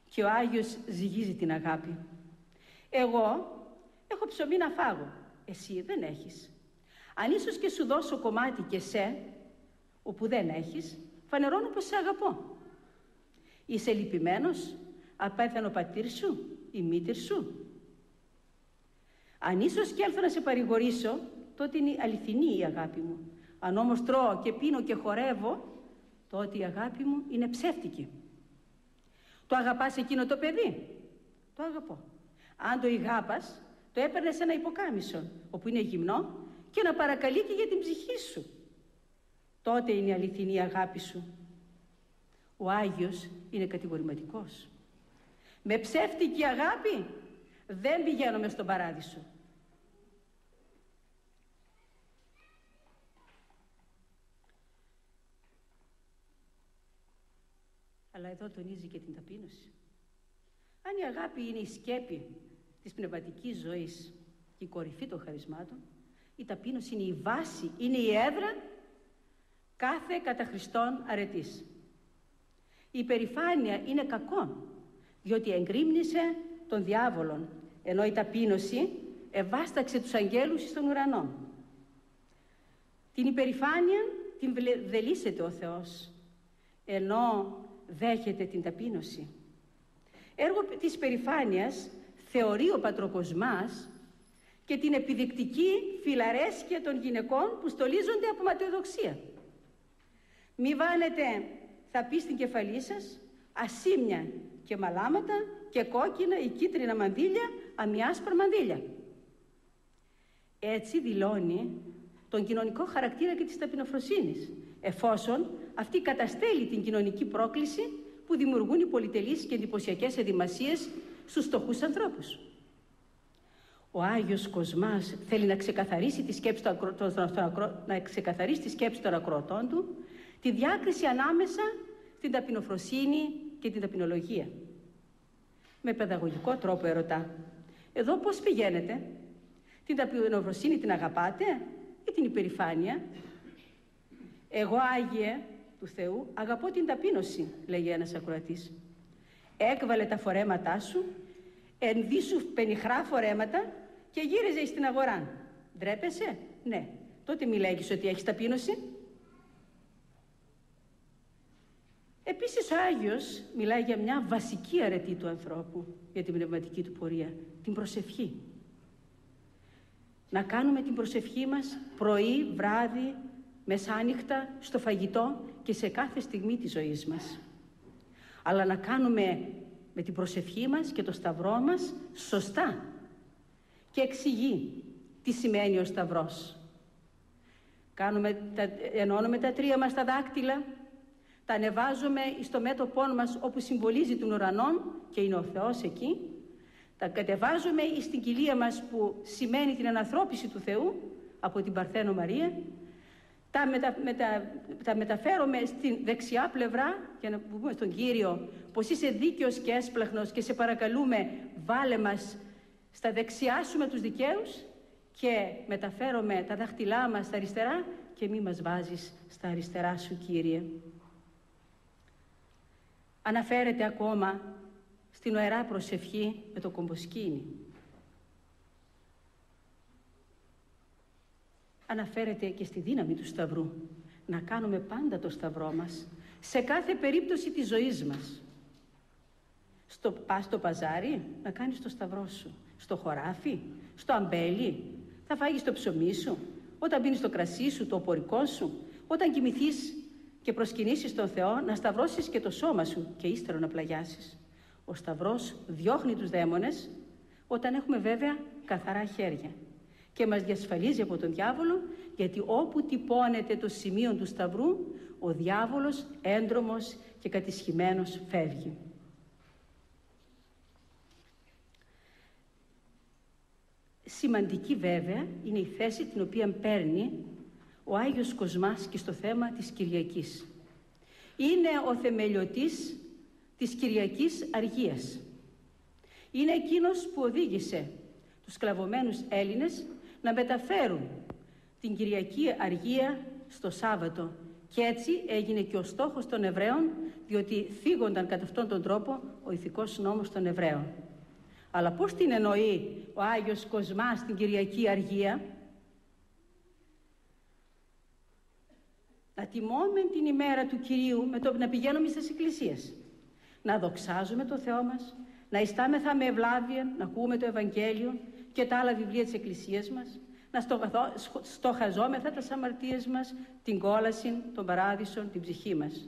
Speaker 1: και ο Άγιος ζυγίζει την αγάπη. Εγώ έχω ψωμί να φάγω, εσύ δεν έχεις. Αν ίσως και σου δώσω κομμάτι και σε, όπου δεν έχεις, φανερώνω πως σε αγαπώ. Είσαι λυπημένος, απέθανε ο πατήρ σου, η μήτηρ σου. Αν ίσως και έλθω να σε παρηγορήσω, τότε είναι αληθινή η αγάπη μου. Αν όμως τρώω και πίνω και χορεύω, τότε η αγάπη μου είναι ψεύτικη. Το αγαπάς εκείνο το παιδί; Το αγαπώ. Αν το ηγάπας, το έπαιρνες σε ένα υποκάμισο, όπου είναι γυμνό και να παρακαλεί και για την ψυχή σου. Τότε είναι η αληθινή αγάπη σου. Ο Άγιος είναι κατηγορηματικός. Με ψεύτικη αγάπη δεν πηγαίνουμε στον παράδεισο. Αλλά εδώ τονίζει και την ταπείνωση. Αν η αγάπη είναι η σκέπη της πνευματικής ζωής και η κορυφή των χαρισμάτων, η ταπείνωση είναι η βάση, είναι η έδρα κάθε καταχριστών αρετής. Η υπερηφάνεια είναι κακό, διότι εγκρίμνησε τον διάβολον, ενώ η ταπείνωση ευάσταξε τους αγγέλους στον ουρανό. Την υπερηφάνεια την δελήσεται ο Θεός, ενώ δέχεται την ταπείνωση. Έργο της περηφάνειας θεωρεί ο πατροκοσμάς και την επιδεικτική φιλαρέσκεια των γυναικών που στολίζονται από ματαιοδοξία. Μη βάλετε, θα πει στην κεφαλή σας, ασήμια και μαλάματα και κόκκινα ή κίτρινα μανδύλια, αμοιάσπρα μανδύλια. Έτσι δηλώνει τον κοινωνικό χαρακτήρα και της ταπεινοφροσύνης, εφόσον αυτή καταστέλει την κοινωνική πρόκληση που δημιουργούν οι πολυτελείς και εντυπωσιακές εδημασίες στους στοχούς ανθρώπους. Ο Άγιος Κοσμάς θέλει να ξεκαθαρίσει τη σκέψη, των, να ξεκαθαρίσει τη σκέψη των ακροατών του, τη διάκριση ανάμεσα στην ταπεινοφροσύνη και την ταπεινολογία. Με παιδαγωγικό τρόπο ερωτά. Εδώ πώς πηγαίνετε, την ταπεινοφροσύνη την αγαπάτε ή την υπερηφάνεια; Εγώ Άγιε του Θεού αγαπώ την ταπείνωση, λέγει ένας ακροατής. Έκβαλε τα φορέματά σου, ενδύσου πενιχρά φορέματα και γύριζε στην αγορά. Ντρέπεσαι, ναι. Τότε μη λέγεις ότι έχεις ταπείνωση. Επίσης ο Άγιος μιλάει για μια βασική αρετή του ανθρώπου για την πνευματική του πορεία, την προσευχή. Να κάνουμε την προσευχή μας πρωί, βράδυ, μεσάνυχτα, στο φαγητό και σε κάθε στιγμή της ζωής μας. Αλλά να κάνουμε με την προσευχή μας και το σταυρό μας σωστά και εξηγεί τι σημαίνει ο σταυρός. Κάνουμε τα, ενώνουμε τα τρία μας τα δάκτυλα, τα ανεβάζουμε στο μέτωπό μας όπου συμβολίζει τον ουρανό και είναι ο Θεός εκεί, τα κατεβάζουμε στην κοιλία μας που σημαίνει την αναθρώπιση του Θεού από την Παρθένο Μαρία τα, μετα, μετα, τα μεταφέρομαι στην δεξιά πλευρά για να πούμε στον Κύριο πως είσαι δίκαιος και έσπλαχνος και σε παρακαλούμε βάλε μας στα δεξιά σου με τους δικαίους και μεταφέρομαι τα δάχτυλά μας στα αριστερά και μη μας βάζεις στα αριστερά σου Κύριε. Αναφέρεται ακόμα στην οερά προσευχή με το κομποσκίνη. Αναφέρεται και στη δύναμη του Σταυρού. Να κάνουμε πάντα το Σταυρό μας, σε κάθε περίπτωση της ζωής μας. Στο, πας στο παζάρι, να κάνεις το Σταυρό σου. Στο χωράφι, στο αμπέλι, θα φάγεις το ψωμί σου. Όταν πίνεις το κρασί σου, το οπορικό σου. Όταν κοιμηθείς και προσκυνήσεις τον Θεό, να σταυρώσεις και το σώμα σου και ύστερα να πλαγιάσεις. Ο Σταυρός διώχνει τους δαίμονες, όταν έχουμε βέβαια καθαρά χέρια και μας διασφαλίζει από τον διάβολο γιατί όπου τυπώνεται το σημείο του Σταυρού ο διάβολος έντρομος και κατησχημένος φεύγει. Σημαντική βέβαια είναι η θέση την οποία παίρνει ο Άγιος Κοσμάς και στο θέμα της Κυριακής. Είναι ο θεμελιωτής της Κυριακής Αργίας. Είναι εκείνος που οδήγησε τους σκλαβωμένους Έλληνες να μεταφέρουν την Κυριακή Αργία στο Σάββατο Και έτσι έγινε και ο στόχος των Εβραίων, διότι θίγονταν κατά αυτόν τον τρόπο ο ηθικός νόμος των Εβραίων. Αλλά πώς την εννοεί ο Άγιος Κοσμάς την Κυριακή Αργία, να τιμούμε την ημέρα του Κυρίου με το να πηγαίνουμε στις εκκλησίες, να δοξάζουμε το Θεό μας, να ιστάμεθα με ευλάβεια, να ακούμε το Ευαγγέλιο και τα άλλα βιβλία της Εκκλησίας μας, να στοχαζόμεθα τα αμαρτίες μας, την κόλαση, τον παράδεισο, την ψυχή μας.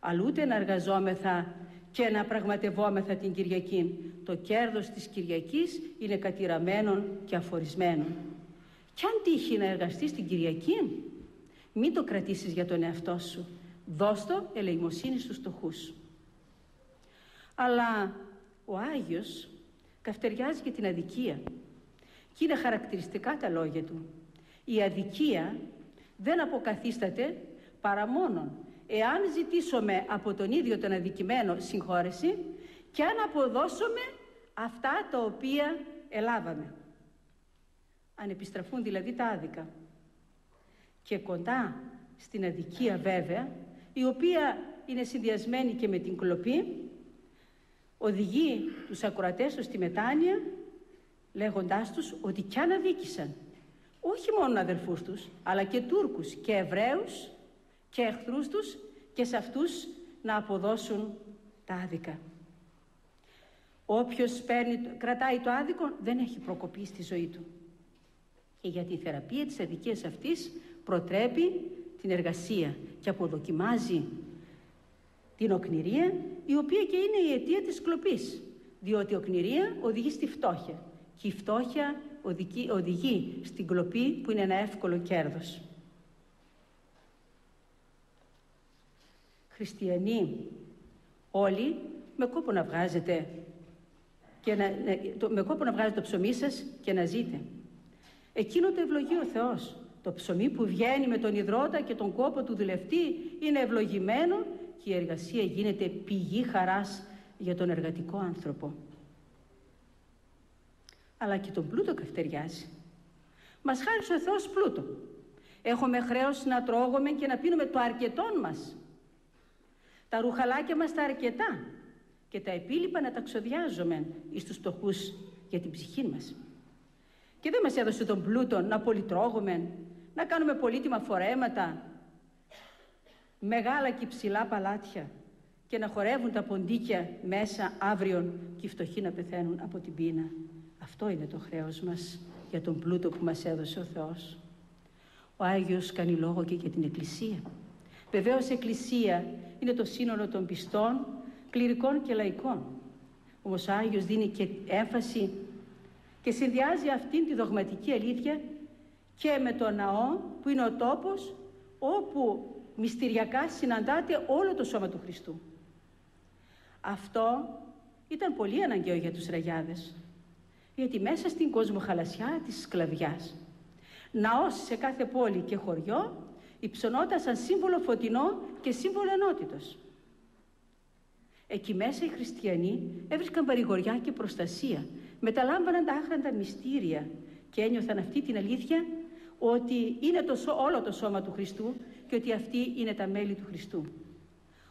Speaker 1: Αλλά ούτε να εργαζόμεθα και να πραγματευόμεθα την Κυριακή. Το κέρδος της Κυριακής είναι κατηραμένο και αφορισμένο. Κι αν τύχει να εργαστείς την Κυριακή, μην το κρατήσεις για τον εαυτό σου. Δώσ' το ελεημοσύνη στους φτωχούς. Αλλά ο Άγιος καυτεριάζει και την αδικία. Και είναι χαρακτηριστικά τα λόγια του. Η αδικία δεν αποκαθίσταται παρά μόνον εάν ζητήσουμε από τον ίδιο τον αδικημένο συγχώρεση και αν αποδώσουμε αυτά τα οποία ελάβαμε. Αν επιστραφούν δηλαδή τα άδικα. Και κοντά στην αδικία βέβαια, η οποία είναι συνδυασμένη και με την κλοπή, οδηγεί τους ακροατές τους στη μετάνοια λέγοντάς τους ότι κι αν αδίκησαν όχι μόνο αδερφούς τους αλλά και Τούρκους και Εβραίους και εχθρούς τους και σε αυτούς να αποδώσουν τα άδικα. Όποιος παίρνει, κρατάει το άδικο δεν έχει προκοπή στη ζωή του. Και για τη θεραπεία της αδικίας αυτής προτρέπει την εργασία και αποδοκιμάζει την οκνηρία η οποία και είναι η αιτία της κλοπής διότι η οκνηρία οδηγεί στη φτώχεια και η φτώχεια οδηγεί, οδηγεί στην κλοπή που είναι ένα εύκολο κέρδος. Χριστιανοί όλοι με κόπο να βγάζετε και να, με κόπο να βγάζετε το ψωμί σας και να ζείτε. Εκείνο το ευλογεί ο Θεός. Το ψωμί που βγαίνει με τον υδρότα και τον κόπο του δουλευτή είναι ευλογημένο και η εργασία γίνεται πηγή χαράς για τον εργατικό άνθρωπο. Αλλά και τον πλούτο καυτεριάζει. Μας χάρισε ο Θεός πλούτο. Έχουμε χρέος να τρώγουμε και να πίνουμε το αρκετόν μας. Τα ρουχαλάκια μας τα αρκετά και τα επίλοιπα να τα ξοδιάζουμε εις τους φτωχούς για την ψυχή μας. Και δεν μας έδωσε τον πλούτο να πολυτρώγουμε, να κάνουμε πολύτιμα φορέματα, μεγάλα και ψηλά παλάτια και να χορεύουν τα ποντίκια μέσα αύριο και οι φτωχοί να πεθαίνουν από την πείνα. Αυτό είναι το χρέος μας για τον πλούτο που μας έδωσε ο Θεός. Ο Άγιος κάνει λόγο και για την Εκκλησία. Βεβαίως η Εκκλησία είναι το σύνολο των πιστών, κληρικών και λαϊκών. Όμως ο Άγιος δίνει και έμφαση και συνδυάζει αυτήν τη δογματική αλήθεια και με το ναό που είναι ο τόπος όπου μυστηριακά συναντάται όλο το σώμα του Χριστού. Αυτό ήταν πολύ αναγκαίο για τους ραγιάδες, γιατί μέσα στην κοσμοχαλασιά της σκλαβιάς, ναός σε κάθε πόλη και χωριό, υψωνόταν σαν σύμβολο φωτεινό και σύμβολο ενότητος. Εκεί μέσα οι χριστιανοί έβρισκαν παρηγοριά και προστασία, μεταλάμβαναν τα άχραντα μυστήρια και ένιωθαν αυτή την αλήθεια ότι είναι το, όλο το σώμα του Χριστού και ότι αυτοί είναι τα μέλη του Χριστού.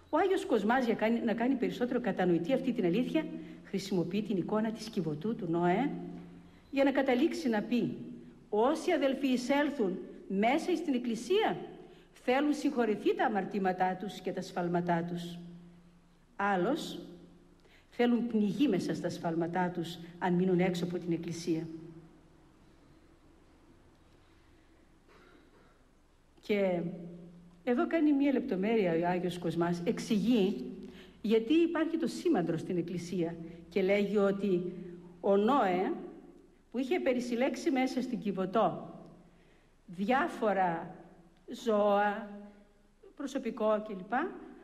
Speaker 1: Ο Άγιος Κοσμάς για να κάνει περισσότερο κατανοητή αυτή την αλήθεια χρησιμοποιεί την εικόνα της κυβωτού του Νόε για να καταλήξει να πει όσοι αδελφοί εισέλθουν μέσα στην Εκκλησία θέλουν συγχωρηθεί τα αμαρτήματά τους και τα σφαλματά τους. Άλλος θέλουν πνιγεί μέσα στα σφαλματά τους αν μείνουν έξω από την Εκκλησία. Και εδώ κάνει μία λεπτομέρεια ο Άγιος Κοσμάς. Εξηγεί γιατί υπάρχει το σήμαντρο στην Εκκλησία και λέγει ότι ο Νόε που είχε περισυλλέξει μέσα στην Κιβωτό διάφορα ζώα, προσωπικό κλπ.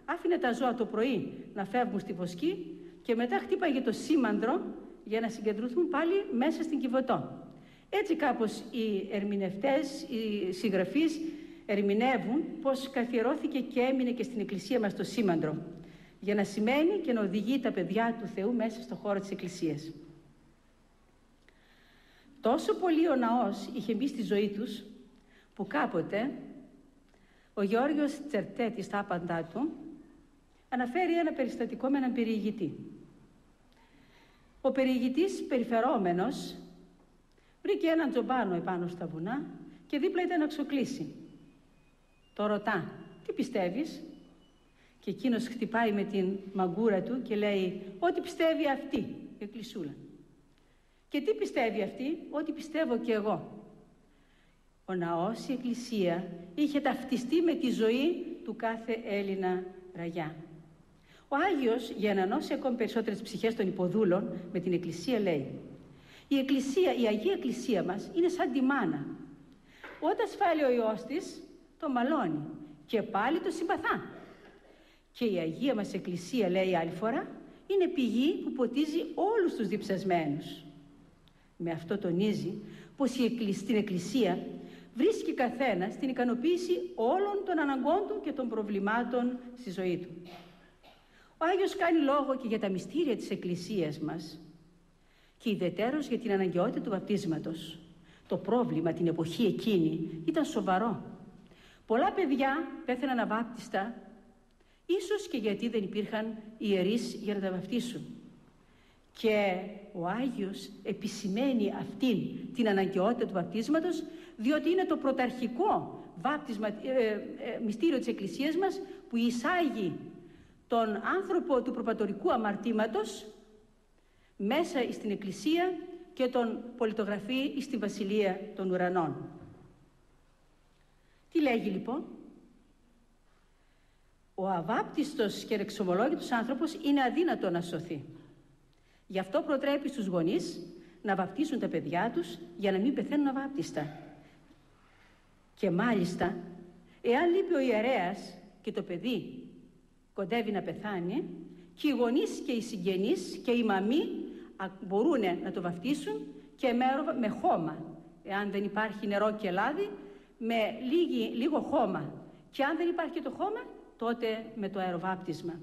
Speaker 1: Άφηνε τα ζώα το πρωί να φεύγουν στη βοσκή και μετά χτύπαγε το σήμαντρο για να συγκεντρωθούν πάλι μέσα στην Κιβωτό. Έτσι κάπως οι ερμηνευτές, οι συγγραφείς ερμηνεύουν πως καθιερώθηκε και έμεινε και στην Εκκλησία μας το σήμαντρο για να σημαίνει και να οδηγεί τα παιδιά του Θεού μέσα στο χώρο της Εκκλησίας. Τόσο πολύ ο ναός είχε μπει στη ζωή τους που κάποτε Ο Γιώργος Τσερτέτη στα άπαντά του αναφέρει ένα περιστατικό με έναν περιηγητή. Ο περιηγητής περιφερόμενος βρήκε έναν τζομπάνο επάνω στα βουνά και δίπλα ήταν να ξοκλήσει. Το ρωτά, τι πιστεύεις; Και εκείνος χτυπάει με την μαγκούρα του και λέει, ό,τι πιστεύει αυτή, η εκκλησούλα. Και τι πιστεύει αυτή, ό,τι πιστεύω και εγώ. Ο ναός, η εκκλησία, είχε ταυτιστεί με τη ζωή του κάθε Έλληνα ραγιά. Ο Άγιος, για να ενώσει ακόμη περισσότερες ψυχές των υποδούλων, με την εκκλησία λέει «Η εκκλησία, η Αγία Εκκλησία μας είναι σαν τη μάνα. Όταν σφάλει ο Υιός της, το μαλώνει και πάλι το συμπαθά. Και η Αγία μας Εκκλησία, λέει άλλη φορά, είναι πηγή που ποτίζει όλους τους διψασμένους. Με αυτό τονίζει πως η στην Εκκλησία βρίσκει καθένα στην ικανοποίηση όλων των αναγκών του και των προβλημάτων στη ζωή του. Ο Άγιος κάνει λόγο και για τα μυστήρια της Εκκλησίας μας και ιδιαίτερος για την αναγκαιότητα του βαπτίσματος. Το πρόβλημα την εποχή εκείνη ήταν σοβαρό. Πολλά παιδιά πέθαναν αβάπτιστα, ίσως και γιατί δεν υπήρχαν ιερείς για να τα βαπτίσουν. Και ο Άγιος επισημαίνει αυτήν την αναγκαιότητα του βαπτίσματος, διότι είναι το πρωταρχικό βάπτισμα, ε, ε, μυστήριο της Εκκλησίας μας που εισάγει τον άνθρωπο του προπατορικού αμαρτήματος μέσα στην Εκκλησία και τον πολιτογραφεί στη Βασιλεία των Ουρανών. Τι λέγει λοιπόν; Ο αβάπτιστος και ρεξομολόγητος άνθρωπος είναι αδύνατο να σωθεί. Γι' αυτό προτρέπει στους γονείς να βαπτίσουν τα παιδιά τους για να μην πεθαίνουν αβάπτιστα. Και μάλιστα, εάν λείπει ο ιερέας και το παιδί κοντεύει να πεθάνει, και οι γονείς και οι συγγενείς και οι μαμοί μπορούν να το βαφτίσουν και με χώμα. Εάν δεν υπάρχει νερό και λάδι, με λίγη, λίγο χώμα. Και αν δεν υπάρχει και το χώμα, τότε με το αεροβάπτισμα.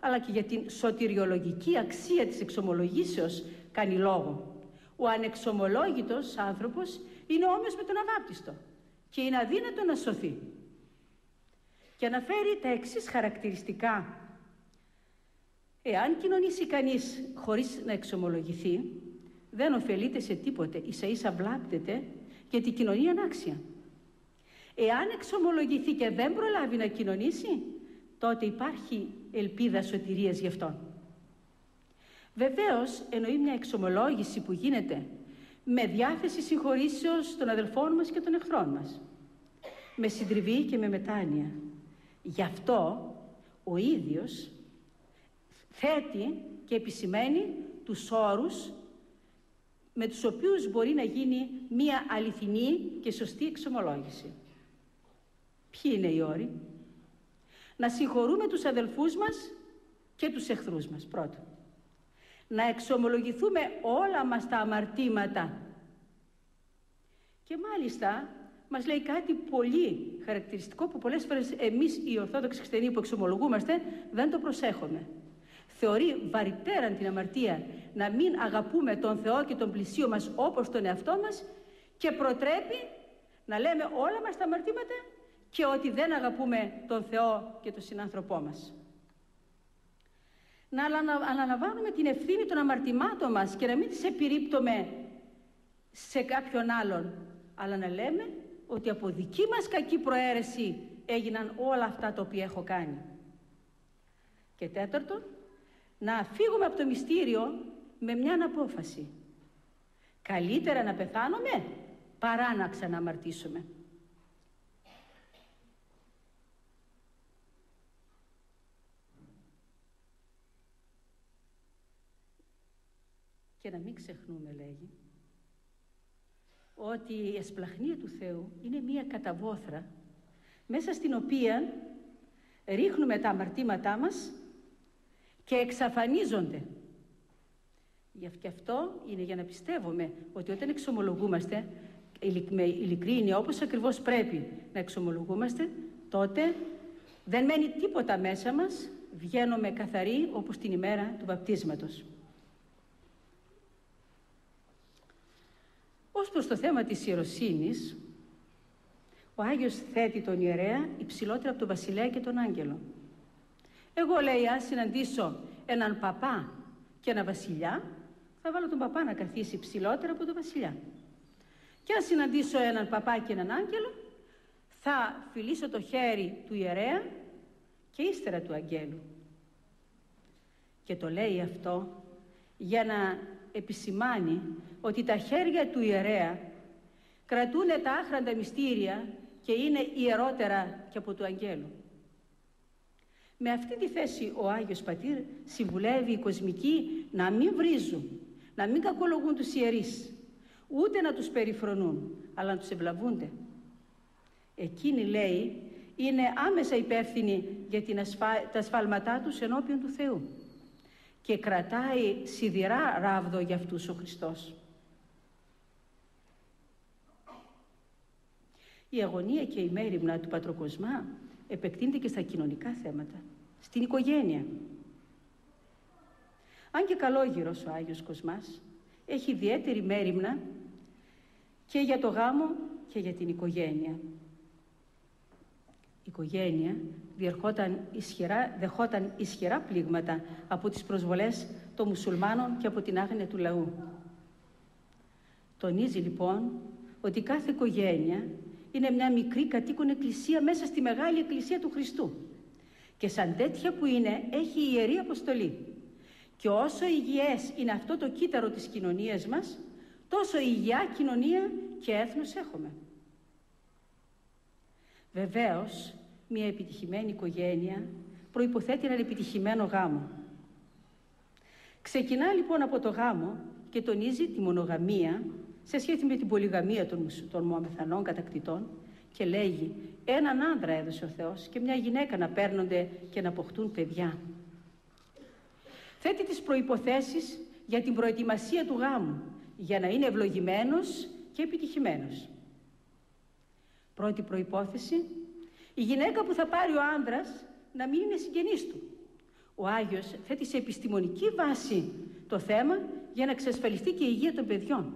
Speaker 1: Αλλά και για την σωτηριολογική αξία της εξομολογήσεως κάνει λόγο. Ο ανεξομολόγητος άνθρωπος είναι όμοιος με τον αβάπτιστο και είναι αδύνατο να σωθεί. Και αναφέρει τα εξής χαρακτηριστικά. Εάν κοινωνήσει κανείς χωρίς να εξομολογηθεί, δεν ωφελείται σε τίποτε, ίσα ίσα βλάπτεται, γιατί η κοινωνία είναι άξια. Εάν εξομολογηθεί και δεν προλάβει να κοινωνήσει, τότε υπάρχει ελπίδα σωτηρίας γι' αυτόν. Βεβαίως, εννοεί μια εξομολόγηση που γίνεται με διάθεση συγχωρήσεως των αδελφών μας και των εχθρών μας. Με συντριβή και με μετάνοια. Γι' αυτό ο ίδιος θέτει και επισημαίνει τους όρους με τους οποίους μπορεί να γίνει μία αληθινή και σωστή εξομολόγηση. Ποιοι είναι οι όροι; Να συγχωρούμε τους αδελφούς μας και τους εχθρούς μας, πρώτον. Να εξομολογηθούμε όλα μας τα αμαρτήματα. Και μάλιστα μας λέει κάτι πολύ χαρακτηριστικό που πολλές φορές εμείς οι Ορθόδοξοι Χριστιανοί που εξομολογούμαστε δεν το προσέχουμε. Θεωρεί βαρυτέραν την αμαρτία να μην αγαπούμε τον Θεό και τον πλησίο μας όπως τον εαυτό μας και προτρέπει να λέμε όλα μας τα αμαρτήματα και ότι δεν αγαπούμε τον Θεό και τον συνάνθρωπό μας. Να αναλαμβάνουμε την ευθύνη των αμαρτημάτων μας και να μην τις επιρρύπτουμε σε κάποιον άλλον, αλλά να λέμε ότι από δική μας κακή προαίρεση έγιναν όλα αυτά τα οποία έχω κάνει. Και τέταρτον, να φύγουμε από το μυστήριο με μια απόφαση. Καλύτερα να πεθάνουμε παρά να ξαναμαρτήσουμε. Και να μην ξεχνούμε, λέγει, ότι η εσπλαχνία του Θεού είναι μία καταβόθρα μέσα στην οποία ρίχνουμε τα αμαρτήματά μας και εξαφανίζονται. Γι' αυτό είναι για να πιστεύουμε ότι όταν εξομολογούμαστε με ειλικρίνεια όπως ακριβώς πρέπει να εξομολογούμαστε τότε δεν μένει τίποτα μέσα μας, βγαίνουμε καθαροί όπως την ημέρα του βαπτίσματος. Ως προς το θέμα της ιεροσύνης, Ο Άγιος θέτει τον ιερέα υψηλότερα από τον βασιλέα και τον άγγελο. Εγώ λέει, αν συναντήσω έναν παπά και ένα βασιλιά, θα βάλω τον παπά να καθίσει ψηλότερα από τον βασιλιά. Και αν συναντήσω έναν παπά και έναν άγγελο, θα φιλήσω το χέρι του ιερέα και ύστερα του αγγέλου. Και το λέει αυτό για να επισημάνει ότι τα χέρια του ιερέα κρατούν τα άχραντα μυστήρια και είναι ιερότερα και από του αγγέλου. Με αυτή τη θέση ο Άγιος Πατήρ συμβουλεύει οι κοσμικοί να μην βρίζουν, να μην κακολογούν τους ιερείς, ούτε να τους περιφρονούν, αλλά να τους ευλαβούνται. Εκείνοι, λέει, είναι άμεσα υπεύθυνοι για την τα σφάλματά τους ενώπιον του Θεού και κρατάει σιδηρά ράβδο για αυτούς ο Χριστός. Η αγωνία και η μέρημνα του Πατροκοσμά επεκτείνεται και στα κοινωνικά θέματα, στην οικογένεια. Αν και καλόγυρος ο Άγιος Κοσμάς, έχει ιδιαίτερη μέρημνα και για το γάμο και για την οικογένεια. Η οικογένεια διερχόταν ισχυρά, δεχόταν ισχυρά πλήγματα από τις προσβολές των μουσουλμάνων και από την άγνοια του λαού. Τονίζει λοιπόν ότι κάθε οικογένεια είναι μια μικρή κατοίκον εκκλησία μέσα στη μεγάλη εκκλησία του Χριστού. Και σαν τέτοια που είναι έχει ιερή αποστολή. Και όσο υγιές είναι αυτό το κύτταρο της κοινωνίας μας, τόσο υγεία κοινωνία και έθνος έχουμε. Βεβαίως, μια επιτυχημένη οικογένεια προϋποθέτει έναν επιτυχημένο γάμο. Ξεκινά λοιπόν από το γάμο και τονίζει τη μονογαμία σε σχέση με την πολυγαμία των, των Μωαμεθανών κατακτητών και λέγει έναν άντρα έδωσε ο Θεός και μια γυναίκα να παίρνονται και να αποκτούν παιδιά. Θέτει τις προϋποθέσεις για την προετοιμασία του γάμου για να είναι ευλογημένος και επιτυχημένος. Πρώτη προϋπόθεση, η γυναίκα που θα πάρει ο άνδρας να μην είναι συγγενής του. Ο Άγιος θέτει σε επιστημονική βάση το θέμα για να εξασφαλιστεί και η υγεία των παιδιών.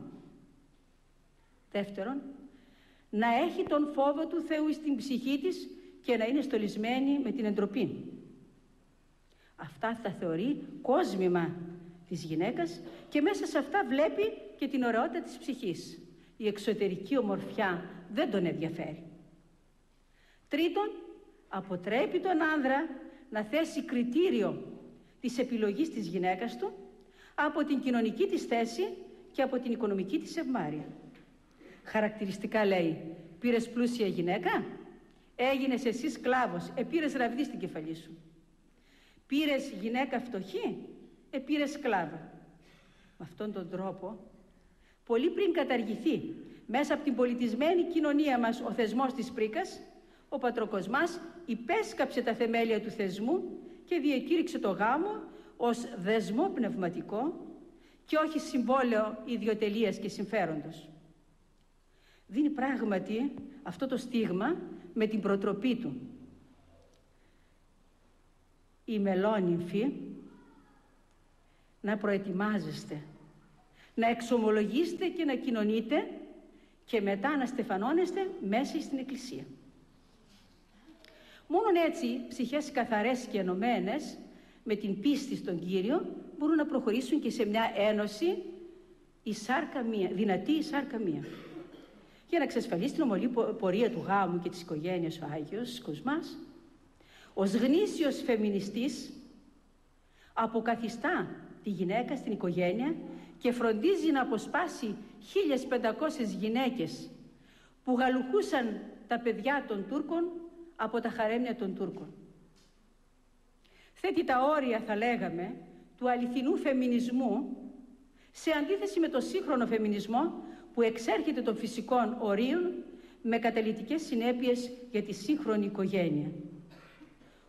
Speaker 1: Δεύτερον, να έχει τον φόβο του Θεού στην ψυχή της και να είναι στολισμένη με την εντροπή. Αυτά θα θεωρεί κόσμημα της γυναίκας και μέσα σε αυτά βλέπει και την ωραιότητα της ψυχής. Η εξωτερική ομορφιά δεν τον ενδιαφέρει. Τρίτον, αποτρέπει τον άνδρα να θέσει κριτήριο της επιλογής της γυναίκας του από την κοινωνική της θέση και από την οικονομική της ευμάρεια. Χαρακτηριστικά λέει, πήρες πλούσια γυναίκα, έγινες εσύ σκλάβος, επήρες ραβδί στην κεφαλή σου. Πήρες γυναίκα φτωχή, επήρες σκλάβα. Με αυτόν τον τρόπο, πολύ πριν καταργηθεί μέσα από την πολιτισμένη κοινωνία μας ο θεσμός της πρίκας, ο Πατροκοσμάς υπέσκαψε τα θεμέλια του θεσμού και διακήρυξε το γάμο ως δεσμό πνευματικό και όχι συμβόλαιο ιδιοτελείας και συμφέροντος. Δίνει πράγματι αυτό το στίγμα με την προτροπή του. Οι μελόνυμφοι να προετοιμάζεστε, να εξομολογήσετε και να κοινωνείτε και μετά να στεφανώνεστε μέσα στην Εκκλησία. Μόνον έτσι ψυχές καθαρές και ενωμένες με την πίστη στον Κύριο μπορούν να προχωρήσουν και σε μια ένωση η σάρκα μία, δυνατή η σάρκα μία. Για να εξασφαλίσει την ομολή πορεία του γάμου και της οικογένειας ο Άγιος Κοσμάς, ως γνήσιος φεμινιστής αποκαθιστά τη γυναίκα στην οικογένεια και φροντίζει να αποσπάσει 1500 γυναίκες που γαλουχούσαν τα παιδιά των Τούρκων από τα χαρέμια των Τούρκων. Θέτει τα όρια, θα λέγαμε, του αληθινού φεμινισμού σε αντίθεση με το σύγχρονο φεμινισμό που εξέρχεται των φυσικών ορίων με καταλυτικές συνέπειες για τη σύγχρονη οικογένεια.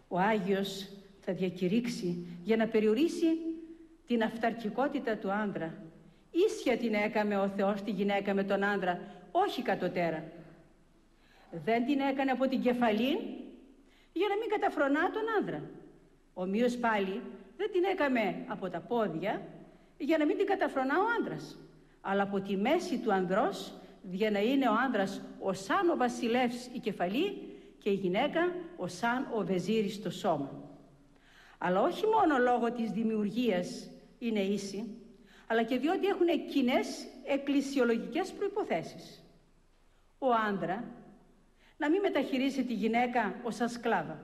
Speaker 1: Ο Άγιος θα διακηρύξει για να περιορίσει την αυταρκικότητα του άνδρα. Ίσια την έκαμε ο Θεός τη γυναίκα με τον άνδρα, όχι κατωτέρα. Δεν την έκανε από την κεφαλή για να μην καταφρονά τον άνδρα. Ομοίως πάλι δεν την έκαμε από τα πόδια για να μην την καταφρονά ο άνδρας. Αλλά από τη μέση του ανδρός για να είναι ο άνδρας ο σαν ο βασιλεύς η κεφαλή και η γυναίκα ο σαν ο βεζίρης το σώμα. Αλλά όχι μόνο λόγω της δημιουργίας είναι ίση, αλλά και διότι έχουν κοινές εκκλησιολογικές προϋποθέσεις. Ο άντρα να μην μεταχειρίζει τη γυναίκα ως σαν σκλάβα,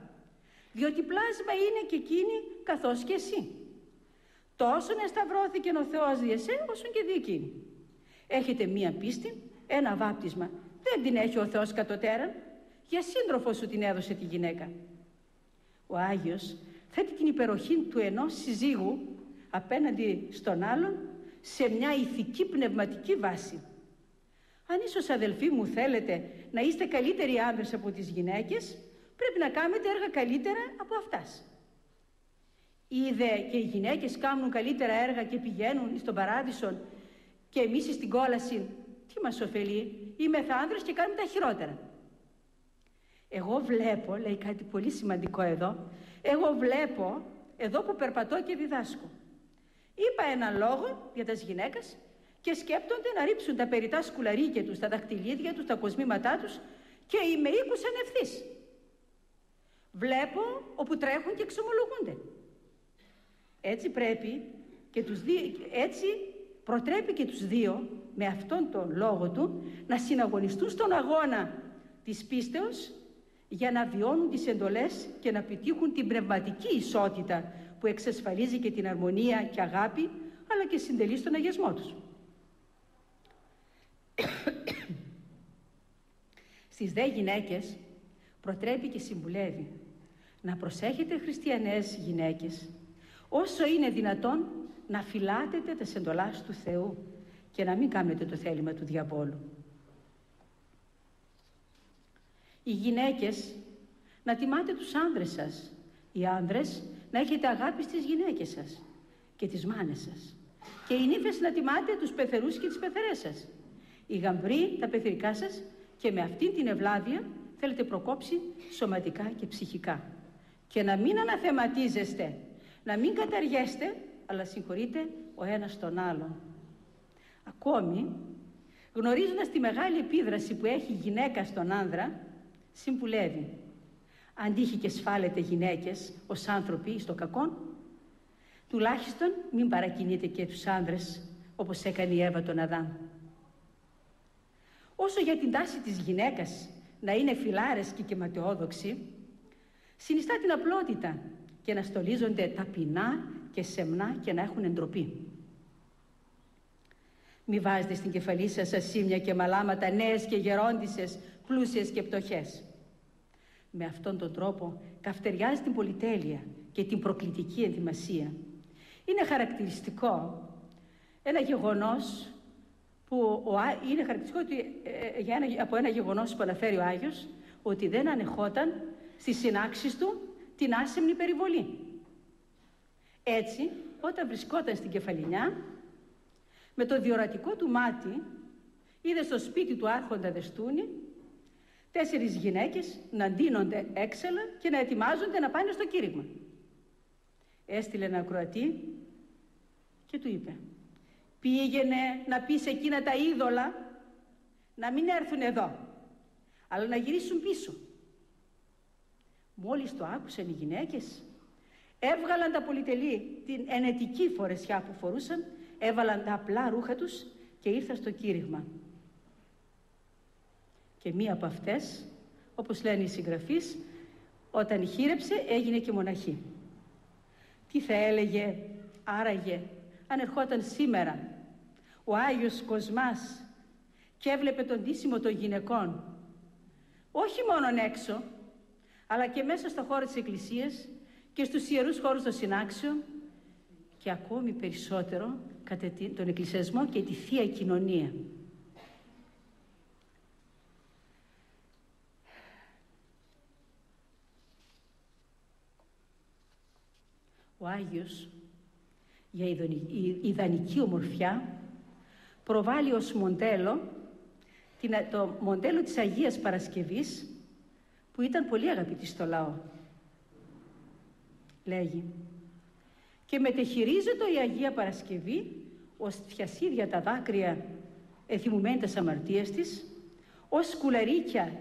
Speaker 1: διότι πλάσμα είναι και εκείνη καθώς και εσύ. Τόσο εσταυρώθηκε ο Θεός δι' εσέ, όσο και δι' εκείνη. Έχετε μία πίστη, ένα βάπτισμα. Δεν την έχει ο Θεός κατωτέραν. Για σύντροφο σου την έδωσε τη γυναίκα. Ο Άγιος θέτει την υπεροχή του ενός συζύγου απέναντι στον άλλον σε μια ηθική πνευματική βάση. Αν ίσως αδελφοί μου θέλετε να είστε καλύτεροι άνδρες από τις γυναίκες, πρέπει να κάνετε έργα καλύτερα από αυτάς. Είδε και οι γυναίκες κάνουν καλύτερα έργα και πηγαίνουν στον παράδεισο και εμείς στην κόλαση, τι μας ωφελεί, είμαι άνδρες και κάνουμε τα χειρότερα. Εγώ βλέπω, λέει κάτι πολύ σημαντικό εδώ, εγώ βλέπω εδώ που περπατώ και διδάσκω. Είπα ένα λόγο για τις γυναίκες και σκέπτονται να ρίψουν τα περιτά σκουλαρίκια τους, τα δαχτυλίδια τους, τα κοσμήματά τους και με οίκουσαν ευθύς. Βλέπω όπου τρέχουν και εξομολογούνται. Έτσι πρέπει και τους δύο, έτσι προτρέπει και τους δύο με αυτόν τον λόγο του να συναγωνιστούν στον αγώνα της πίστεως για να βιώνουν τις εντολές και να πετύχουν την πνευματική ισότητα που εξασφαλίζει και την αρμονία και αγάπη αλλά και συντελείς στον αγιασμό τους. Στις δε γυναίκες προτρέπει και συμβουλεύει να προσέχετε χριστιανές γυναίκες όσο είναι δυνατόν να φυλάτετε τα σεντολάς του Θεού και να μην κάνετε το θέλημα του διαβόλου. Οι γυναίκες να τιμάτε τους άνδρες σας. Οι άνδρες να έχετε αγάπη στις γυναίκες σας και τις μάνες σας. Και οι νύφες να τιμάτε τους πεθερούς και τις πεθερές σας. Οι γαμπροί τα πεθερικά σας και με αυτήν την ευλάβεια θέλετε προκόψει σωματικά και ψυχικά. Και να μην αναθεματίζεστε, να μην καταργέστε, αλλά συγχωρείτε ο ένας τον άλλον. Ακόμη, γνωρίζοντας τη μεγάλη επίδραση που έχει η γυναίκα στον άνδρα, συμβουλεύει. Αντίχει και σφάλετε γυναίκες ως άνθρωποι στο κακό, τουλάχιστον μην παρακινείτε και τους άνδρες όπως έκανε η Εύα τον Αδάμ. Όσο για την τάση της γυναίκας να είναι φιλάρες και κεματεόδοξη, συνιστά την απλότητα και να στολίζονται ταπεινά και σεμνά και να έχουν εντροπή. Μη βάζετε στην κεφαλή σας ασήμια και μαλάματα νέες και γερόντισες, πλούσιες και πτωχές. Με αυτόν τον τρόπο καυτεριάζει την πολυτέλεια και την προκλητική ενδυμασία. Είναι χαρακτηριστικό ένα γεγονός που ο, είναι χαρακτηριστικό ότι, ε, για ένα, από ένα γεγονός που αναφέρει ο Άγιος ότι δεν ανεχόταν στις συνάξεις του την άσεμνη περιβολή. Έτσι, όταν βρισκόταν στην κεφαλινιά, με το διορατικό του μάτι είδε στο σπίτι του άρχοντα Δεστούνη τέσσερις γυναίκες να ντύνονται έξαλα και να ετοιμάζονται να πάνε στο κήρυγμα. Έστειλε ένα ακροατή και του είπε πήγαινε να πεις σε εκείνα τα είδωλα να μην έρθουν εδώ αλλά να γυρίσουν πίσω. Μόλις το άκουσαν οι γυναίκες έβγαλαν τα πολυτελή την ενετική φορεσιά που φορούσαν έβαλαν τα απλά ρούχα τους και ήρθαν στο κήρυγμα. Και μία από αυτές, όπως λένε οι συγγραφείς, όταν χείρεψε έγινε και μοναχή. Τι θα έλεγε άραγε αν ερχόταν σήμερα ο Άγιος Κοσμάς και έβλεπε τον τίσιμο των γυναικών όχι μόνο έξω αλλά και μέσα στο χώρο της Εκκλησίας και στους ιερούς χώρους των συνάξεων και ακόμη περισσότερο κατά τον εκκλησιασμό και τη Θεία Κοινωνία. Ο Άγιος για ιδανική ομορφιά προβάλλει ως μοντέλο το μοντέλο της Αγίας Παρασκευής που ήταν πολύ αγαπητή στο λαό. Λέγει. «Και μετεχειρίζεται η Αγία Παρασκευή ως θιασίδια τα δάκρυα εθιμουμένη τα αμαρτίες της, ως σκουλαρίκια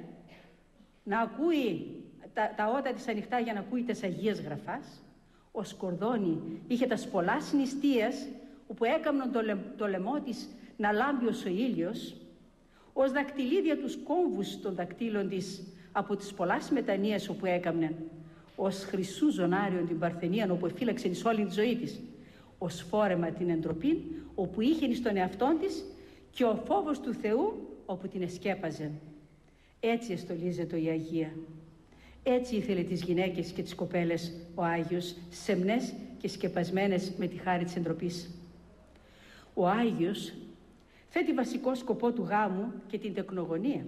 Speaker 1: να ακούει τα, τα ότα της ανοιχτά για να ακούει τις Αγίες Γραφάς, ο Σκορδόνη είχε τα σπολά συνιστίας όπου έκαμνον το, λε, το λαιμό της να λάμπει ως ο ήλιος, ως δακτυλίδια τους κόμβους των δακτύλων της από τις πολλάς μετανοίες όπου έκαμνε, ως χρυσού ζωνάριον την Παρθενία όπου εφύλαξε της όλη τη ζωή της, ως φόρεμα την εντροπή όπου είχε στον εαυτό της και ο φόβος του Θεού όπου την εσκέπαζε. Έτσι εστολίζεται η Αγία. Έτσι ήθελε τις γυναίκες και τις κοπέλες ο Άγιος, σεμνές και σκεπασμένες με τη χάρη της εντροπής. Ο Άγιος θέτει βασικό σκοπό του γάμου και την τεκνογωνία.